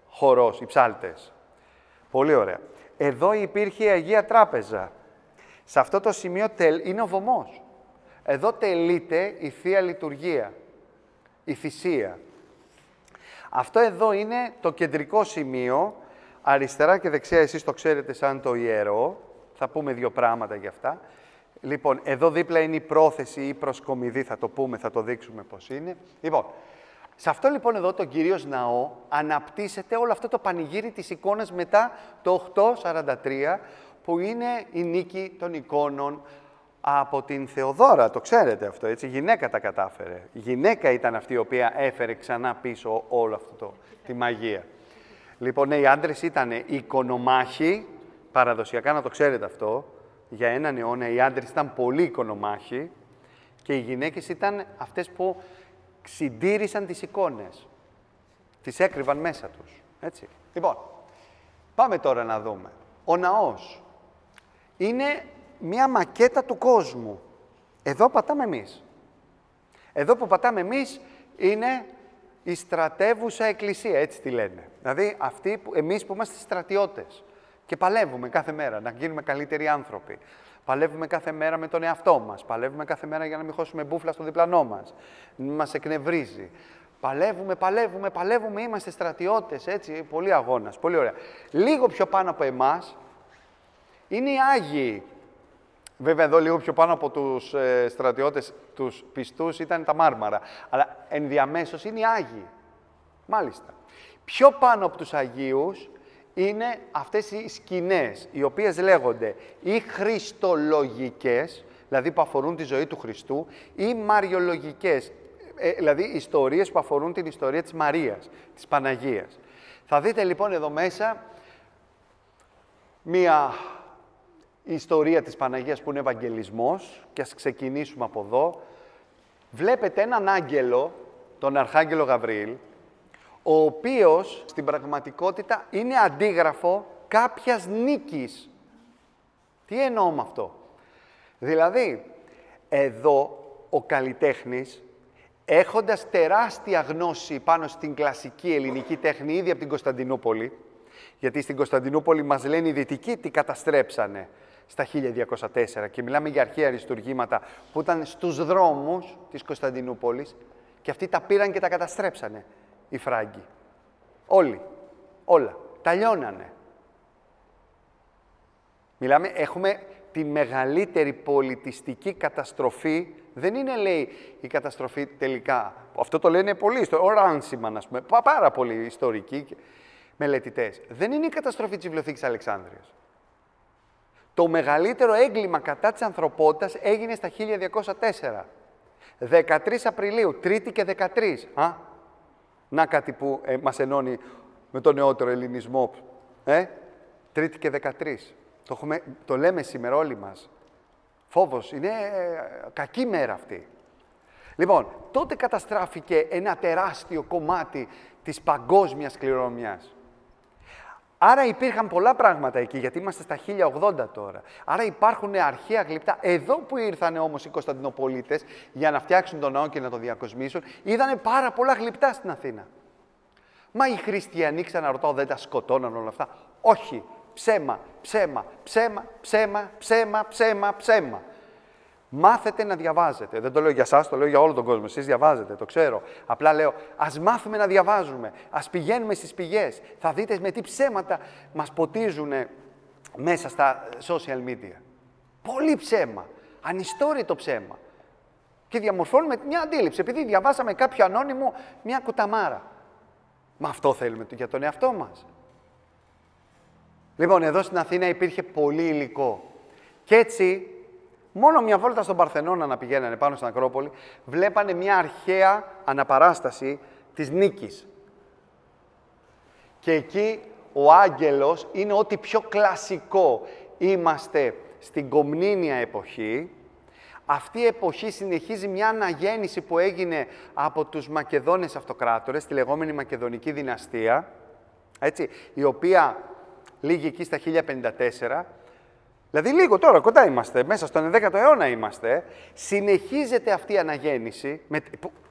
Χορός, οι ψάλτες. Πολύ ωραία. Εδώ υπήρχε η Αγία Τράπεζα. Σε αυτό το σημείο είναι ο βωμός. Εδώ τελείται η Θεία Λειτουργία, η θυσία. Αυτό εδώ είναι το κεντρικό σημείο. Αριστερά και δεξιά εσείς το ξέρετε σαν το ιερό. Θα πούμε δύο πράγματα γι' αυτά. Λοιπόν, εδώ δίπλα είναι η πρόθεση ή προσκομιδή, θα το πούμε, θα το δείξουμε πώς είναι. Λοιπόν, σε αυτό λοιπόν εδώ το Κυρίως Ναό αναπτύσσεται όλο αυτό το πανηγύρι της εικόνας μετά το 843, που είναι η νίκη των εικόνων από την Θεοδόρα, το ξέρετε αυτό, έτσι, η γυναίκα τα κατάφερε. Η γυναίκα ήταν αυτή η οποία έφερε ξανά πίσω όλο αυτό το, τη μαγεία. Λοιπόν, ναι, οι άντρες ήταν οικονομάχοι, παραδοσιακά να το ξέρετε αυτό, για έναν αιώνα οι άντρες ήταν πολύ οικονομάχοι και οι γυναίκες ήταν αυτές που συντήρησαν τις εικόνες. Τις έκρυβαν μέσα τους. Έτσι. Λοιπόν, πάμε τώρα να δούμε. Ο ναός είναι μία μακέτα του κόσμου. Εδώ πατάμε εμείς. Εδώ που πατάμε εμείς είναι η στρατεύουσα εκκλησία, έτσι τη λένε. Δηλαδή, αυτοί που, εμείς που είμαστε στρατιώτες και παλεύουμε κάθε μέρα να γίνουμε καλύτεροι άνθρωποι. Παλεύουμε κάθε μέρα με τον εαυτό μας. Παλεύουμε κάθε μέρα για να μην χώσουμε μπούφλα στο διπλανό μας. Μας εκνευρίζει. Παλεύουμε, παλεύουμε, παλεύουμε, είμαστε στρατιώτες, έτσι, πολύ αγώνας, πολύ ωραία. Λίγο πιο πάνω από εμάς είναι οι Άγιοι. Βέβαια εδώ λίγο πιο πάνω από τους ε, στρατιώτες, τους πιστούς, ήταν τα Μάρμαρα. Αλλά ενδιαμέσως είναι οι Άγιοι. Μάλιστα. Πιο πάνω από τους Αγίους είναι αυτές οι σκηνές, οι οποίες λέγονται ή χριστολογικές, δηλαδή που αφορούν τη ζωή του Χριστού, ή μαριολογικές, ε, δηλαδή ιστορίες που αφορούν την ιστορία της Μαρίας, της Παναγίας. Θα δείτε λοιπόν εδώ μέσα μία ιστορία της Παναγίας που είναι Ευαγγελισμός και ας ξεκινήσουμε από εδώ. Βλέπετε έναν άγγελο, τον Αρχάγγελο Γαβρίλ, ο οποίος στην πραγματικότητα είναι αντίγραφο κάποιας νίκης. Τι εννοώ με αυτό; Δηλαδή, εδώ ο καλλιτέχνης, έχοντας τεράστια γνώση πάνω στην κλασική ελληνική τέχνη ήδη από την Κωνσταντινούπολη, γιατί στην Κωνσταντινούπολη μας λένε οι δυτικοί τι καταστρέψανε στα 1204 και μιλάμε για αρχαία αριστουργήματα που ήταν στους δρόμους της Κωνσταντινούπολης και αυτοί τα πήραν και τα καταστρέψανε οι Φράγκοι. Όλοι. Όλα. Τα λιώνανε. Μιλάμε, έχουμε τη μεγαλύτερη πολιτιστική καταστροφή. Δεν είναι, λέει, η καταστροφή τελικά. Αυτό το λένε πολλοί, ο Ράνσιμαν, ας πούμε, πάρα πολλοί ιστορικοί και μελετητές. Δεν είναι η καταστροφή της Βιβλιοθήκης Αλεξάνδρειας. Το μεγαλύτερο έγκλημα κατά της ανθρωπότητας έγινε στα 1204. 13 Απριλίου, Τρίτη και 13. Α, να κάτι που ε, μας ενώνει με τον νεότερο ελληνισμό. Ε; Τρίτη και 13. Το, έχουμε, το λέμε σήμερα όλοι μας. Φόβος. Είναι ε, κακή μέρα αυτή. Λοιπόν, τότε καταστράφηκε ένα τεράστιο κομμάτι της παγκόσμιας κληρονομιάς. Άρα υπήρχαν πολλά πράγματα εκεί, γιατί είμαστε στα 1080 τώρα. Άρα υπάρχουν αρχαία γλυπτά. Εδώ που ήρθαν όμως οι Κωνσταντινοπολίτες για να φτιάξουν τον ναό και να το διακοσμήσουν, είδανε πάρα πολλά γλυπτά στην Αθήνα. Μα οι χριστιανοί, ξαναρωτάω, δεν τα σκοτώναν όλα αυτά; Όχι. Ψέμα, ψέμα, ψέμα, ψέμα, ψέμα, ψέμα, ψέμα. Μάθετε να διαβάζετε. Δεν το λέω για εσά, το λέω για όλο τον κόσμο. Εσείς διαβάζετε, το ξέρω. Απλά λέω, ας μάθουμε να διαβάζουμε. Α πηγαίνουμε στις πηγές. Θα δείτε με τι ψέματα μας ποτίζουν μέσα στα social media. Πολύ ψέμα. Ανιστόρητο ψέμα. Και διαμορφώνουμε μια αντίληψη. Επειδή διαβάσαμε κάποιο ανώνυμο, μια κουταμάρα. Μα αυτό θέλουμε για τον εαυτό μας. Λοιπόν, εδώ στην Αθήνα υπήρχε πολύ υλικό. Και έτσι Μόνο μια βόλτα στον Παρθενώνα να πηγαίνανε πάνω στην Ακρόπολη, βλέπανε μια αρχαία αναπαράσταση της νίκης. Και εκεί ο άγγελος είναι ό,τι πιο κλασικό. Είμαστε στην Κομνήνια εποχή. Αυτή η εποχή συνεχίζει μια αναγέννηση που έγινε από τους Μακεδόνες αυτοκράτορες, τη λεγόμενη Μακεδονική δυναστεία, έτσι, η οποία λύγει εκεί στα 1054 Δηλαδή λίγο τώρα, κοντά είμαστε, μέσα στον 11ο αιώνα είμαστε, συνεχίζεται αυτή η αναγέννηση, με,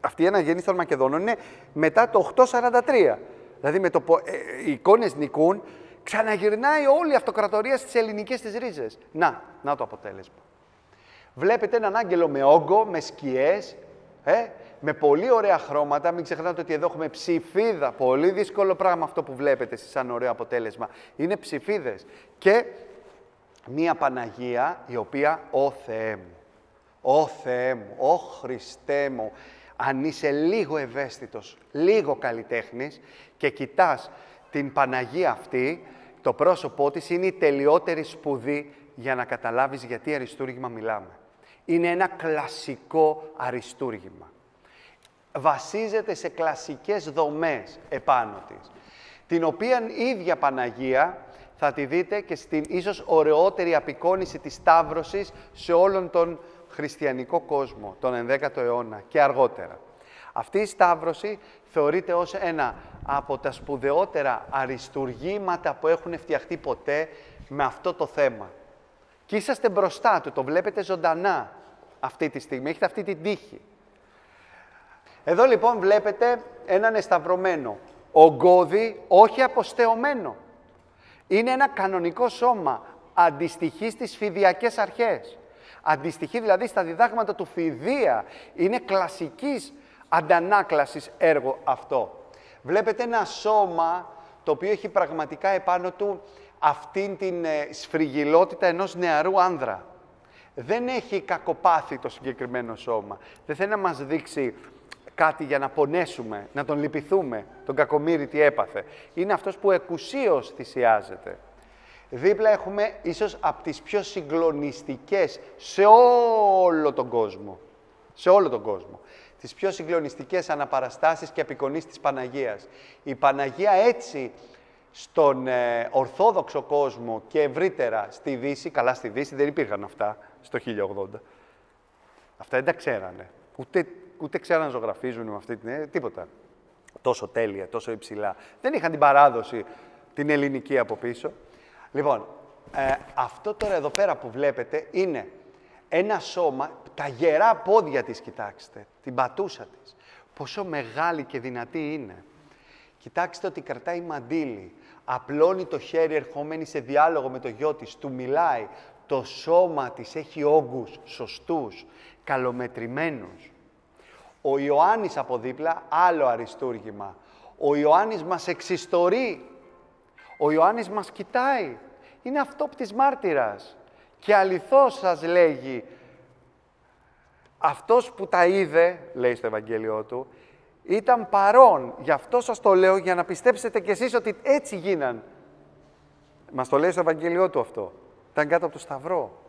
αυτή η αναγέννηση των Μακεδόνων είναι μετά το 843. Δηλαδή με το ε, οι εικόνες νικούν, ξαναγυρνάει όλη η αυτοκρατορία στις ελληνικές της ρίζες. Να, να το αποτέλεσμα. Βλέπετε έναν άγγελο με όγκο, με σκιές, ε, με πολύ ωραία χρώματα. Μην ξεχνάτε ότι εδώ έχουμε ψηφίδα. Πολύ δύσκολο πράγμα αυτό που βλέπετε σαν ωραίο αποτέλεσμα. Είναι ψηφίδες. Και μία Παναγία η οποία, «Ω Θεέ μου, Ω Θεέ μου, Ω Χριστέ μου», αν είσαι λίγο ευαίσθητος, λίγο καλλιτέχνης και κοιτάς την Παναγία αυτή, το πρόσωπό της είναι η τελειότερη σπουδή για να καταλάβεις γιατί αριστούργημα μιλάμε. Είναι ένα κλασικό αριστούργημα. Βασίζεται σε κλασικές δομές επάνω της, την οποία η ίδια Παναγία θα τη δείτε και στην ίσως ωραιότερη απεικόνηση της Σταύρωσης σε όλον τον χριστιανικό κόσμο, τον 11ο αιώνα και αργότερα. Αυτή η Σταύρωση θεωρείται ως ένα από τα σπουδαιότερα αριστουργήματα που έχουν φτιαχτεί ποτέ με αυτό το θέμα. Και είσαστε μπροστά του, το βλέπετε ζωντανά αυτή τη στιγμή, έχετε αυτή την τύχη. Εδώ λοιπόν βλέπετε έναν εσταυρωμένο, ογκώδη, όχι αποστεωμένο. Είναι ένα κανονικό σώμα, αντιστοιχεί στις φιδιακές αρχές. Αντιστοιχεί δηλαδή στα διδάγματα του φιδία. Είναι κλασικής αντανάκλασης έργο αυτό. Βλέπετε ένα σώμα το οποίο έχει πραγματικά επάνω του αυτήν την ε, σφριγιλότητα ενός νεαρού άνδρα. Δεν έχει κακοπάθει το συγκεκριμένο σώμα. Δεν θέλει να μας δείξει κάτι για να πονέσουμε, να τον λυπηθούμε, τον κακομύρι τι έπαθε. Είναι αυτός που εκουσίως θυσιάζεται. Δίπλα έχουμε ίσως από τις πιο συγκλονιστικές σε όλο τον κόσμο. Σε όλο τον κόσμο. Τις πιο συγκλονιστικές αναπαραστάσεις και απεικονίσεις της Παναγίας. Η Παναγία έτσι στον ε, Ορθόδοξο κόσμο και ευρύτερα στη Δύση, καλά στη Δύση δεν υπήρχαν αυτά στο 1080. Αυτά δεν τα ξέρανε. Ούτε, ούτε ξέραν να ζωγραφίζουν με αυτή την... Ε, τίποτα. Τόσο τέλεια, τόσο υψηλά. Δεν είχαν την παράδοση την ελληνική από πίσω. Λοιπόν, ε, αυτό τώρα εδώ πέρα που βλέπετε είναι ένα σώμα, τα γερά πόδια της κοιτάξτε, την πατούσα της. Πόσο μεγάλη και δυνατή είναι. Κοιτάξτε ότι κρατάει μαντίλι, απλώνει το χέρι ερχόμενη σε διάλογο με το γιο της, του μιλάει. Το σώμα της έχει όγκους σωστούς, καλομετρημένους. Ο Ιωάννης από δίπλα, άλλο αριστούργημα. Ο Ιωάννης μας εξιστορεί ο Ιωάννης μας κοιτάει. Είναι αυτόπτης μάρτυρας. Και αληθώς σας λέγει, αυτός που τα είδε, λέει στο Ευαγγέλιο του, ήταν παρόν. Γι' αυτό σας το λέω, για να πιστέψετε κι εσείς ότι έτσι γίναν. Μας το λέει στο Ευαγγέλιο του αυτό. Ήταν κάτω από το Σταυρό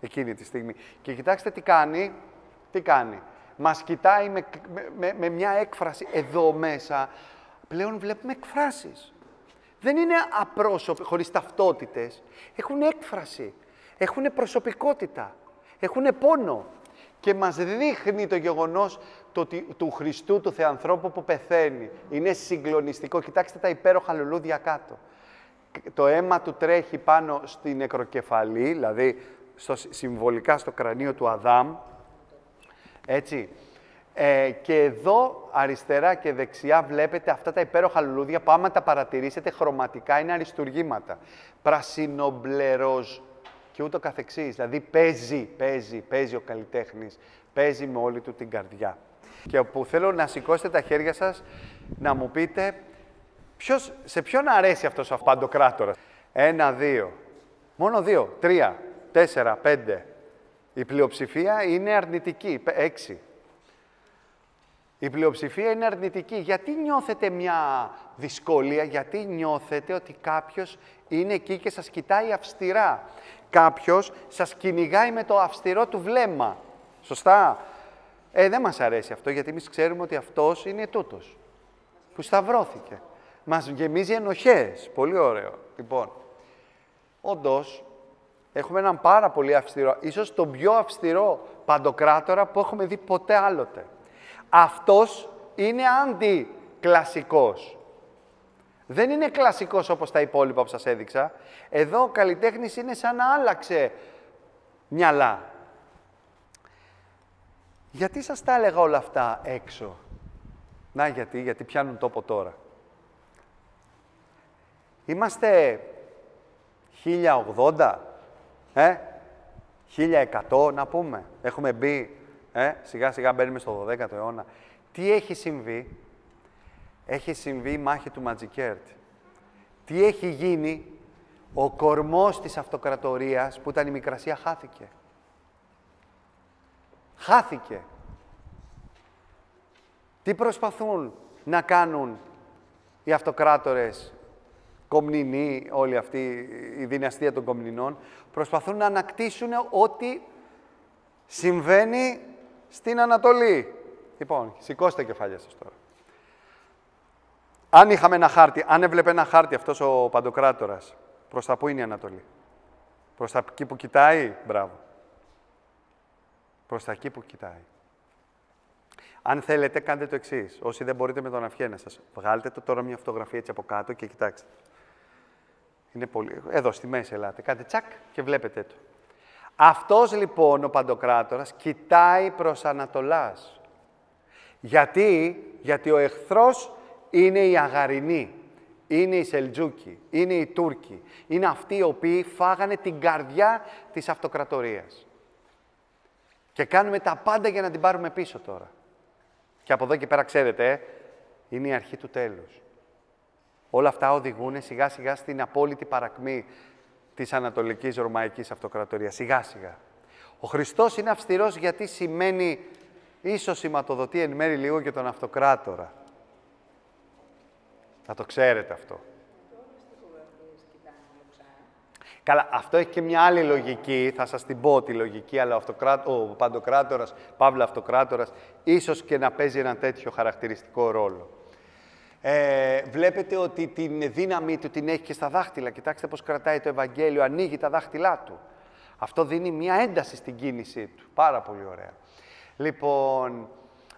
εκείνη τη στιγμή. Και κοιτάξτε τι κάνει. Τι κάνει. Μας κοιτάει με, με, με μια έκφραση εδώ μέσα. Πλέον βλέπουμε εκφράσεις δεν είναι απρόσωποι, χωρίς ταυτότητες. Έχουν έκφραση, έχουν προσωπικότητα, έχουν πόνο. Και μας δείχνει το γεγονός το, του Χριστού, του Θεανθρώπου που πεθαίνει. Είναι συγκλονιστικό. Κοιτάξτε τα υπέροχα λουλούδια κάτω. Το αίμα του τρέχει πάνω στην νεκροκεφαλή, δηλαδή στο, συμβολικά στο κρανίο του Αδάμ. Έτσι. Ε, και εδώ αριστερά και δεξιά βλέπετε αυτά τα υπέροχα λουλούδια που άμα τα παρατηρήσετε χρωματικά είναι αριστουργήματα. Πρασινομπλεροζ και ούτω καθεξής. Δηλαδή παίζει, παίζει, παίζει ο καλλιτέχνης. Παίζει με όλη του την καρδιά. Και όπου θέλω να σηκώσετε τα χέρια σας, να μου πείτε ποιος, σε ποιον αρέσει αυτός ο παντοκράτορας; Ένα, δύο. Μόνο δύο. Τρία, τέσσερα, πέντε. Η πλειοψηφία είναι αρνητική. Έξι. Η πλειοψηφία είναι αρνητική. Γιατί νιώθετε μια δυσκολία, γιατί νιώθετε ότι κάποιος είναι εκεί και σας κοιτάει αυστηρά; Κάποιος σας κυνηγάει με το αυστηρό του βλέμμα. Σωστά. Ε, δεν μας αρέσει αυτό, γιατί εμείς ξέρουμε ότι αυτός είναι τούτος, που σταυρώθηκε. Μας γεμίζει ενοχές. Πολύ ωραίο. Λοιπόν, όντως, έχουμε έναν πάρα πολύ αυστηρό, ίσως τον πιο αυστηρό παντοκράτορα που έχουμε δει ποτέ άλλοτε αυτός είναι αντικλασικός. Δεν είναι κλασικός όπως τα υπόλοιπα που σας έδειξα. Εδώ ο καλλιτέχνης είναι σαν να άλλαξε μυαλά. Γιατί σας τα έλεγα όλα αυτά έξω; Να γιατί, γιατί πιάνουν τόπο τώρα. Είμαστε 1080, ε, 1100 να πούμε. Έχουμε μπει ε, σιγά σιγά μπαίνουμε στο 12ο αιώνα. Τι έχει συμβεί; Έχει συμβεί η μάχη του Ματζικέρτ. Τι έχει γίνει; Ο κορμός της αυτοκρατορίας που ήταν η Μικρασία χάθηκε. Χάθηκε. Τι προσπαθούν να κάνουν οι αυτοκράτορες Κομνηνοί, όλη αυτή η δυναστεία των Κομνηνών, προσπαθούν να ανακτήσουν ό,τι συμβαίνει στην Ανατολή. Λοιπόν, σηκώστε κεφάλια σας τώρα. Αν είχαμε ένα χάρτη, αν έβλεπε ένα χάρτη αυτός ο Παντοκράτορας, προς τα πού είναι η Ανατολή; Προς τα εκεί που κοιτάει, μπράβο. Προς τα εκεί που κοιτάει. Αν θέλετε, κάντε το εξής. Όσοι δεν μπορείτε με τον αυχένα σας, βγάλτε το τώρα μια φωτογραφία έτσι από κάτω και κοιτάξτε. Είναι πολύ... Εδώ στη μέση ελάτε. Κάντε τσακ και βλέπετε το. Αυτός λοιπόν ο Παντοκράτορας κοιτάει προς Ανατολάς. Γιατί, γιατί ο εχθρός είναι οι Αγαρινοί, είναι οι Σελτζούκοι, είναι οι Τούρκοι. Είναι αυτοί οι οποίοι φάγανε την καρδιά της αυτοκρατορίας. Και κάνουμε τα πάντα για να την πάρουμε πίσω τώρα. Και από εδώ και πέρα, ξέρετε, ε, είναι η αρχή του τέλους. Όλα αυτά οδηγούν σιγά σιγά στην απόλυτη παρακμή της Ανατολικής Ρωμαϊκής Αυτοκρατορίας. Σιγά σιγά. Ο Χριστός είναι αυστηρός γιατί σημαίνει ίσως σηματοδοτεί εν μέρη λίγο και τον Αυτοκράτορα. Θα το ξέρετε αυτό. Καλά, αυτό έχει και μια άλλη λογική, θα σας την πω τη λογική, αλλά ο, αυτοκράτ, ο Παντοκράτορας, Παύλα Αυτοκράτορας, ίσως και να παίζει ένα τέτοιο χαρακτηριστικό ρόλο. Ε, βλέπετε ότι την δύναμή του την έχει και στα δάχτυλα. Κοιτάξτε πώς κρατάει το Ευαγγέλιο, ανοίγει τα δάχτυλά του. Αυτό δίνει μια ένταση στην κίνησή του. Πάρα πολύ ωραία. Λοιπόν,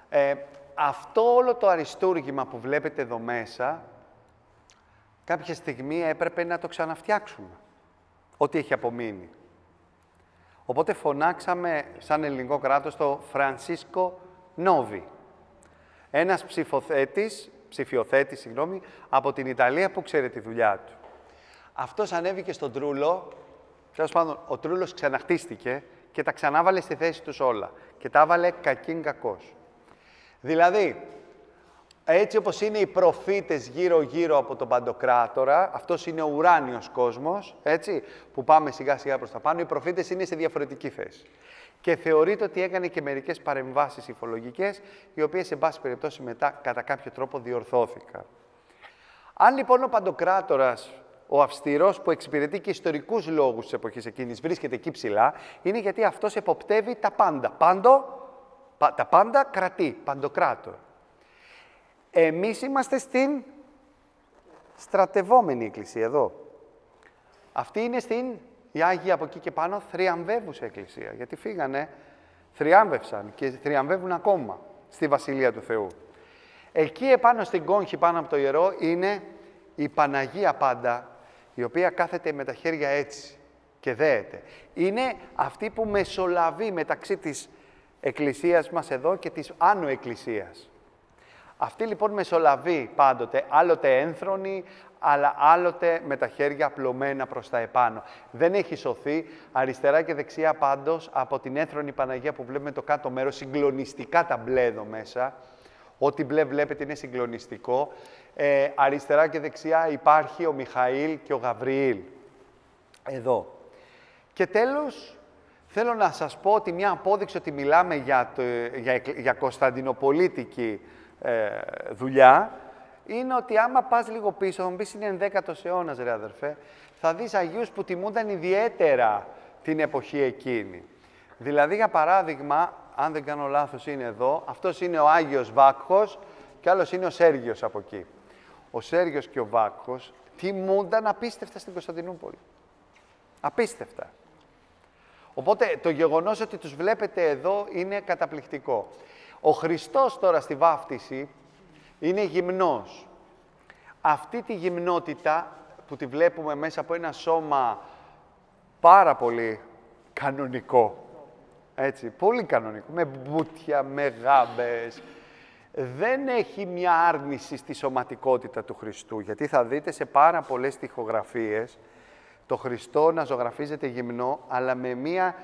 ε, αυτό όλο το αριστούργημα που βλέπετε εδώ μέσα, κάποια στιγμή έπρεπε να το ξαναφτιάξουμε ό,τι έχει απομείνει. Οπότε φωνάξαμε σαν ελληνικό κράτος το Φρανσίσκο Νόβι. Ένας ψηφοθέτης, ψηφιοθέτης, συγγνώμη, από την Ιταλία που ξέρει τη δουλειά του. Αυτός ανέβηκε στον Τρούλο, τέλος πάντων, ο Τρούλος ξαναχτίστηκε και τα ξανάβαλε στη θέση τους όλα. Και τα έβαλε κακήν κακός. Δηλαδή, έτσι όπως είναι οι προφήτες γύρω-γύρω από τον Παντοκράτορα, αυτός είναι ο ουράνιος κόσμος, έτσι, που πάμε σιγά-σιγά προς τα πάνω, οι προφήτες είναι σε διαφορετική θέση. Και θεωρείται ότι έκανε και μερικές παρεμβάσεις υφολογικές, οι οποίες, σε πάση περιπτώσει, μετά κατά κάποιο τρόπο διορθώθηκαν. Αν λοιπόν ο Παντοκράτορας, ο αυστηρός που εξυπηρετεί και ιστορικούς λόγους της εποχής εκείνης, βρίσκεται εκεί ψηλά, είναι γιατί αυτός εποπτεύει τα πάντα. Πάντο, τα πάντα κρατεί, παντοκράτορ. Εμείς είμαστε στην στρατευόμενη εκκλησία εδώ. Αυτή είναι στην, η Άγιοι από εκεί και πάνω, θριαμβεύουσα εκκλησία. Γιατί φύγανε, θριάμβευσαν και θριαμβεύουν ακόμα στη Βασιλεία του Θεού. Εκεί επάνω στην κόγχη πάνω από το ιερό είναι η Παναγία πάντα, η οποία κάθεται με τα χέρια έτσι και δέεται. Είναι αυτή που μεσολαβεί μεταξύ της εκκλησίας μας εδώ και της άνω εκκλησίας. Αυτή λοιπόν μεσολαβεί πάντοτε, άλλοτε ένθρονη, αλλά άλλοτε με τα χέρια απλωμένα προς τα επάνω. Δεν έχει σωθεί αριστερά και δεξιά πάντως από την ένθρονη Παναγία που βλέπουμε το κάτω μέρος, συγκλονιστικά τα μπλε εδώ μέσα. Ό,τι μπλε βλέπετε είναι συγκλονιστικό. Ε, αριστερά και δεξιά υπάρχει ο Μιχαήλ και ο Γαβριήλ. Εδώ. Και τέλος, θέλω να σας πω ότι μια απόδειξη ότι μιλάμε για, το, για, για Κωνσταντινοπολίτικη ε, δουλειά, είναι ότι άμα πας λίγο πίσω, θα μου πεις είναι 11ο αιώνας ρε αδερφέ, θα δεις Αγίους που τιμούνταν ιδιαίτερα την εποχή εκείνη. Δηλαδή, για παράδειγμα, αν δεν κάνω λάθος είναι εδώ, αυτός είναι ο Άγιος Βάκχος και άλλος είναι ο Σέργιος από εκεί. Ο Σέργιος και ο Βάκχος τιμούνταν απίστευτα στην Κωνσταντινούπολη. Απίστευτα. Οπότε το γεγονός ότι τους βλέπετε εδώ είναι καταπληκτικό. Ο Χριστός τώρα στη βάφτιση είναι γυμνός. Αυτή τη γυμνότητα που τη βλέπουμε μέσα από ένα σώμα πάρα πολύ κανονικό, έτσι, πολύ κανονικό, με μπουτια, με γάμπες, δεν έχει μια άρνηση στη σωματικότητα του Χριστού, γιατί θα δείτε σε πάρα πολλές τοιχογραφίες το Χριστό να ζωγραφίζεται γυμνό, αλλά με μια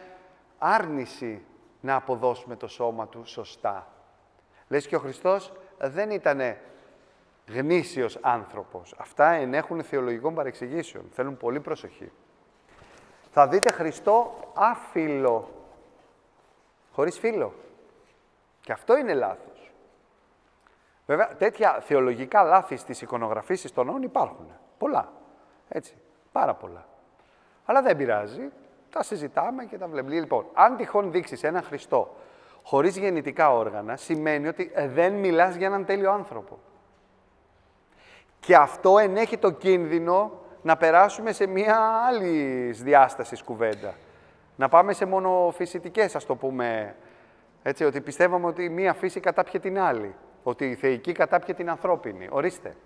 άρνηση να αποδώσουμε το σώμα του σωστά. Λες και ο Χριστός δεν ήταν γνήσιος άνθρωπος. Αυτά ενέχουν θεολογικών παρεξηγήσεων. Θέλουν πολύ προσοχή. Θα δείτε Χριστό άφιλο. Χωρίς φίλο. Και αυτό είναι λάθος. Βέβαια, τέτοια θεολογικά λάθη στις εικονογραφήσεις των νόμων υπάρχουν. Πολλά. Έτσι. Πάρα πολλά. Αλλά δεν πειράζει. Τα συζητάμε και τα βλέπουμε. Λοιπόν, αν τυχόν δείξεις έναν Χριστό χωρίς γεννητικά όργανα, σημαίνει ότι δεν μιλάς για έναν τέλειο άνθρωπο. Και αυτό ενέχει το κίνδυνο να περάσουμε σε μία άλλη διάσταση κουβέντα. Να πάμε σε μόνο φυσιτικές, ας το πούμε, έτσι, ότι πιστεύαμε ότι μία φύση κατάπιε την άλλη. Ότι η θεϊκή κατάπιε την ανθρώπινη. Ορίστε.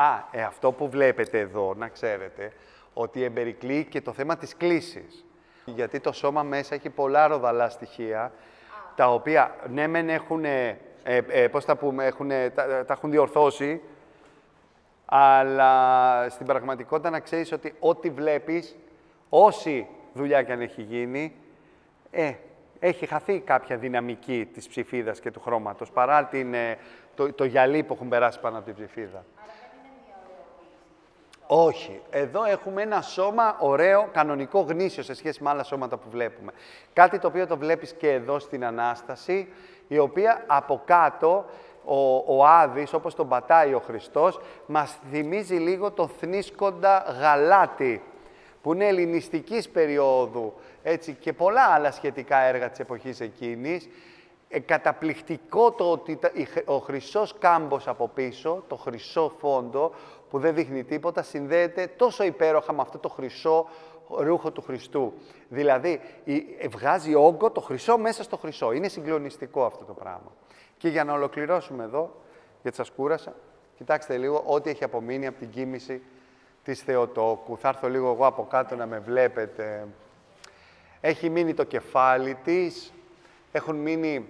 Α, ε, αυτό που βλέπετε εδώ, να ξέρετε, ότι εμπερικλεί και το θέμα της κλίσης. Γιατί το σώμα μέσα έχει πολλά ροδαλά στοιχεία, τα οποία ναι μεν έχουν, ε, ε, πώς τα πούμε, έχουν, τα, τα έχουν διορθώσει, αλλά στην πραγματικότητα να ξέρεις ότι ό,τι βλέπεις, όση δουλειά και αν έχει γίνει, ε, έχει χαθεί κάποια δυναμική της ψηφίδας και του χρώματος, παρά την, ε, το, το γυαλί που έχουν περάσει πάνω από την ψηφίδα. Όχι. Εδώ έχουμε ένα σώμα ωραίο, κανονικό, γνήσιο σε σχέση με άλλα σώματα που βλέπουμε. Κάτι το οποίο το βλέπεις και εδώ στην Ανάσταση, η οποία από κάτω ο, ο Άδης, όπως τον πατάει ο Χριστός, μας θυμίζει λίγο το θνίσκοντα γαλάτι, που είναι ελληνιστικής περίοδου, έτσι, και πολλά άλλα σχετικά έργα της εποχής εκείνης. Ε, καταπληκτικό το ότι ο χρυσός κάμπος από πίσω, το χρυσό φόντο, που δεν δείχνει τίποτα, συνδέεται τόσο υπέροχα με αυτό το χρυσό ρούχο του Χριστού. Δηλαδή, ε, βγάζει όγκο το χρυσό μέσα στο χρυσό. Είναι συγκλονιστικό αυτό το πράγμα. Και για να ολοκληρώσουμε εδώ, γιατί σας κούρασα, κοιτάξτε λίγο ό,τι έχει απομείνει από την κίνηση της Θεοτόκου. Θα έρθω λίγο εγώ από κάτω να με βλέπετε. Έχει μείνει το κεφάλι της, έχουν μείνει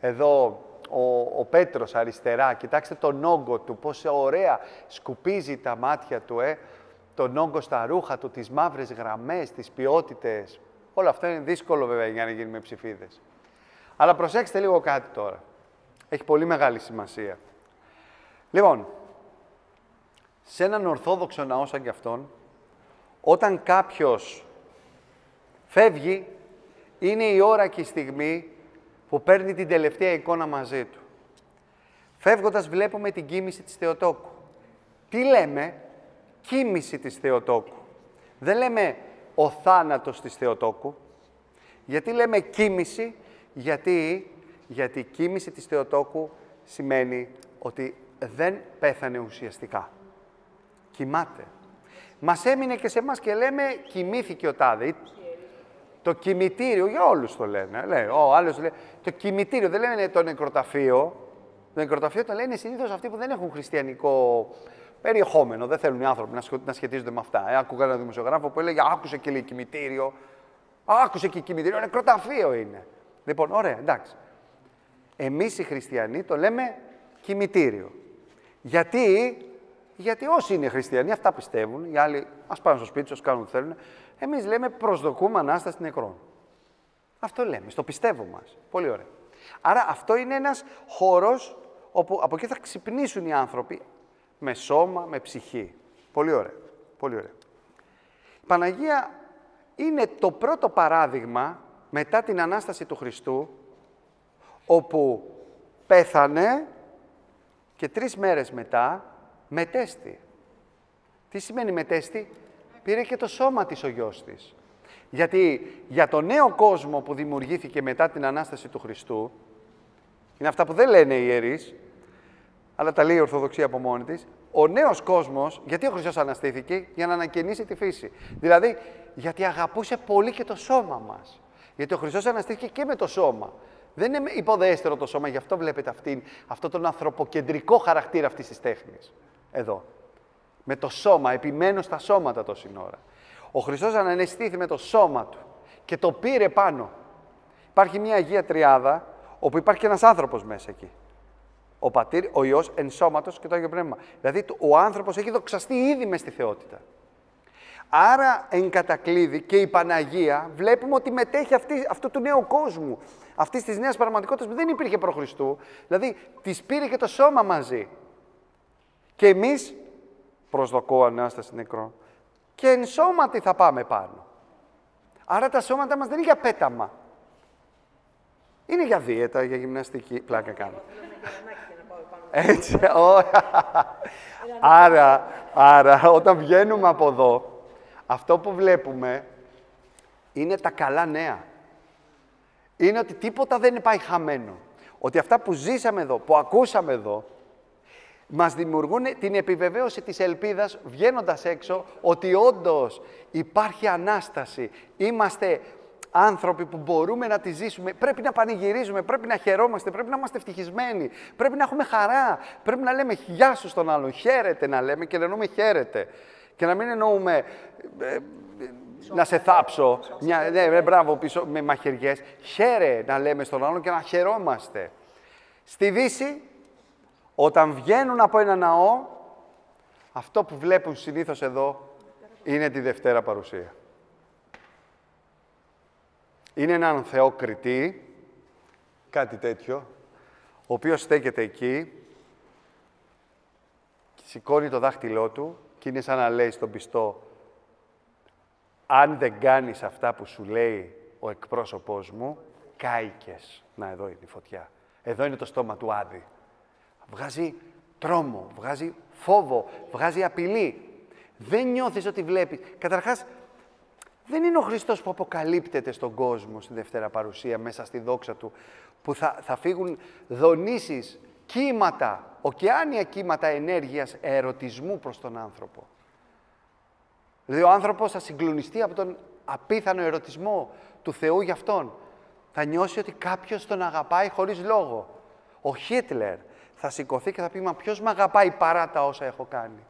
εδώ ο, ο Πέτρος αριστερά, κοιτάξτε τον όγκο του, πόσο ωραία σκουπίζει τα μάτια του, ε, τον όγκο στα ρούχα του, τις μαύρες γραμμές, τις ποιότητες. Όλο αυτό είναι δύσκολο βέβαια για να γίνει με ψηφίδες. Αλλά προσέξτε λίγο κάτι τώρα. Έχει πολύ μεγάλη σημασία. Λοιπόν, σε έναν ορθόδοξο ναό σαν κι αυτόν, όταν κάποιος φεύγει, είναι η ώρα και η στιγμή που παίρνει την τελευταία εικόνα μαζί του. Φεύγοντας βλέπουμε την κίνηση της Θεοτόκου. Τι λέμε, κίνηση της Θεοτόκου. Δεν λέμε ο θάνατος της Θεοτόκου. Γιατί λέμε κίνηση, γιατί, γιατί η κίνηση της Θεοτόκου σημαίνει ότι δεν πέθανε ουσιαστικά. Κοιμάται. Μας έμεινε και σε εμάς και λέμε κοιμήθηκε ο τάδε. Το κημητήριο, για όλους το λένε. Λέει, ο άλλος λέει, το κημητήριο, δεν λένε το νεκροταφείο. Το νεκροταφείο το λένε συνήθως αυτοί που δεν έχουν χριστιανικό περιεχόμενο. Δεν θέλουν οι άνθρωποι να σχετίζονται με αυτά. Ε, άκουγα ένα δημοσιογράφο που έλεγε Άκουσε και λέει κημητήριο. Άκουσε και κημητήριο, νεκροταφείο είναι. Λοιπόν, ωραία, εντάξει. Εμείς οι χριστιανοί το λέμε κημητήριο. Γιατί, γιατί όσοι είναι χριστιανοί, αυτά πιστεύουν. Οι άλλοι ας πάνε στο σπίτι τους, κάνουν ό,τι θέλουν. Εμείς λέμε προσδοκούμε Ανάσταση νεκρών. Αυτό λέμε, στο πιστεύω μας. Πολύ ωραία. Άρα αυτό είναι ένας χώρος όπου από εκεί θα ξυπνήσουν οι άνθρωποι με σώμα, με ψυχή. Πολύ ωραία. Πολύ ωραία. Η Παναγία είναι το πρώτο παράδειγμα μετά την Ανάσταση του Χριστού όπου πέθανε και τρεις μέρες μετά μετέστη. Τι σημαίνει μετέστη; Πήρε και το σώμα της ο γιος της. Γιατί για το νέο κόσμο που δημιουργήθηκε μετά την Ανάσταση του Χριστού, είναι αυτά που δεν λένε οι ιερείς, αλλά τα λέει η Ορθοδοξία από μόνη της, ο νέος κόσμος, γιατί ο Χριστός αναστήθηκε, για να ανακαινήσει τη φύση. Δηλαδή, γιατί αγαπούσε πολύ και το σώμα μας. Γιατί ο Χριστός αναστήθηκε και με το σώμα. Δεν είναι υποδέστερο το σώμα, γι' αυτό βλέπετε αυτήν, αυτό τον ανθρωποκεντρικό χαρακτήρα αυτής της τέχνης. Εδώ με το σώμα, επιμένω στα σώματα τόση ώρα. Ο Χριστός ανανεστήθη με το σώμα του και το πήρε πάνω. Υπάρχει μια Αγία Τριάδα, όπου υπάρχει και ένας άνθρωπος μέσα εκεί. Ο Πατήρ, ο Υιός, εν σώματος και το Άγιο Πνεύμα. Δηλαδή, ο άνθρωπος έχει δοξαστεί ήδη μες στη θεότητα. Άρα, εν κατακλείδη και η Παναγία, βλέπουμε ότι μετέχει αυτή, αυτού του νέου κόσμου, αυτής της νέας πραγματικότητας που δεν υπήρχε προ Χριστού. Δηλαδή, της πήρε και το σώμα μαζί. Και εμείς προσδοκώ Ανάσταση νεκρών. Και εν σώματι θα πάμε πάνω. Άρα τα σώματα μας δεν είναι για πέταμα. Είναι για δίαιτα, για γυμναστική. Πλάκα κάνω. Έτσι, άρα, άρα, όταν βγαίνουμε από εδώ, αυτό που βλέπουμε είναι τα καλά νέα. Είναι ότι τίποτα δεν πάει χαμένο. Ότι αυτά που ζήσαμε εδώ, που ακούσαμε εδώ, μας δημιουργούν την επιβεβαίωση της ελπίδας βγαίνοντας έξω ότι όντως υπάρχει Ανάσταση. Είμαστε άνθρωποι που μπορούμε να τη ζήσουμε. Πρέπει να πανηγυρίζουμε, πρέπει να χαιρόμαστε, πρέπει να είμαστε ευτυχισμένοι, πρέπει να έχουμε χαρά, πρέπει να λέμε γεια σου στον άλλον, χαίρετε να λέμε και να εννοούμε χαίρετε. Και να μην εννοούμε ε, να σε θάψω, μια, ναι, ναι, μπράβο, πίσω με μαχαιριές. Χαίρε να λέμε στον άλλον και να χαιρόμαστε. Στη Δύση, όταν βγαίνουν από ένα ναό, αυτό που βλέπουν συνήθως εδώ είναι τη Δευτέρα Παρουσία. Είναι έναν Θεό κριτή, κάτι τέτοιο, ο οποίος στέκεται εκεί, σηκώνει το δάχτυλό του και είναι σαν να λέει στον πιστό αν δεν κάνεις αυτά που σου λέει ο εκπρόσωπός μου, κάηκες. Να, εδώ είναι η φωτιά. Εδώ είναι το στόμα του Άδη. Βγάζει τρόμο, βγάζει φόβο, βγάζει απειλή. Δεν νιώθεις ότι βλέπεις. Καταρχάς, δεν είναι ο Χριστός που αποκαλύπτεται στον κόσμο στη Δευτέρα Παρουσία, μέσα στη δόξα Του, που θα, θα φύγουν δονήσεις, κύματα, ωκεάνια κύματα ενέργειας, ερωτισμού προς τον άνθρωπο. Δηλαδή ο άνθρωπος θα συγκλονιστεί από τον απίθανο ερωτισμό του Θεού για αυτόν. Θα νιώσει ότι κάποιος τον αγαπάει χωρίς λόγο. Ο Χίτλερ θα σηκωθεί και θα πει «Μα ποιος με αγαπάει παρά τα όσα έχω κάνει».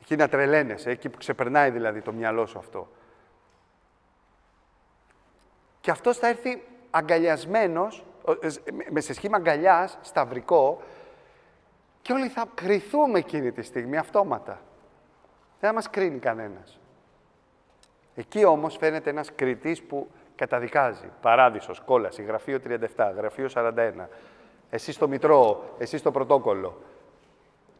Εκεί να τρελαίνεσαι, εκεί που ξεπερνάει δηλαδή το μυαλό σου αυτό. Και αυτός θα έρθει αγκαλιασμένος, ε, με σε σχήμα αγκαλιάς, σταυρικό, και όλοι θα κρυθούμε εκείνη τη στιγμή αυτόματα. Δεν θα μας κρίνει κανένας. Εκεί όμως φαίνεται ένας κριτής που καταδικάζει. Παράδεισος, κόλαση, γραφείο 37, γραφείο 41. Εσύ στο Μητρό, εσύ στο πρωτόκολλο.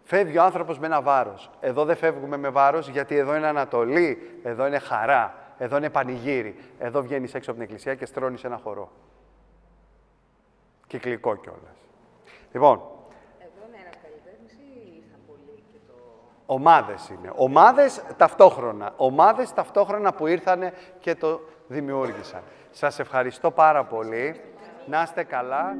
Φεύγει ο άνθρωπος με ένα βάρος. Εδώ δεν φεύγουμε με βάρος γιατί εδώ είναι Ανατολή, εδώ είναι χαρά, εδώ είναι πανηγύρι. Εδώ βγαίνεις έξω από την εκκλησία και στρώνεις ένα χορό. Κυκλικό κιόλας. Λοιπόν, Ομάδες είναι. Ομάδες ταυτόχρονα. Ομάδες ταυτόχρονα που ήρθανε και το δημιούργησαν. Σας ευχαριστώ πάρα πολύ. Να είστε καλά.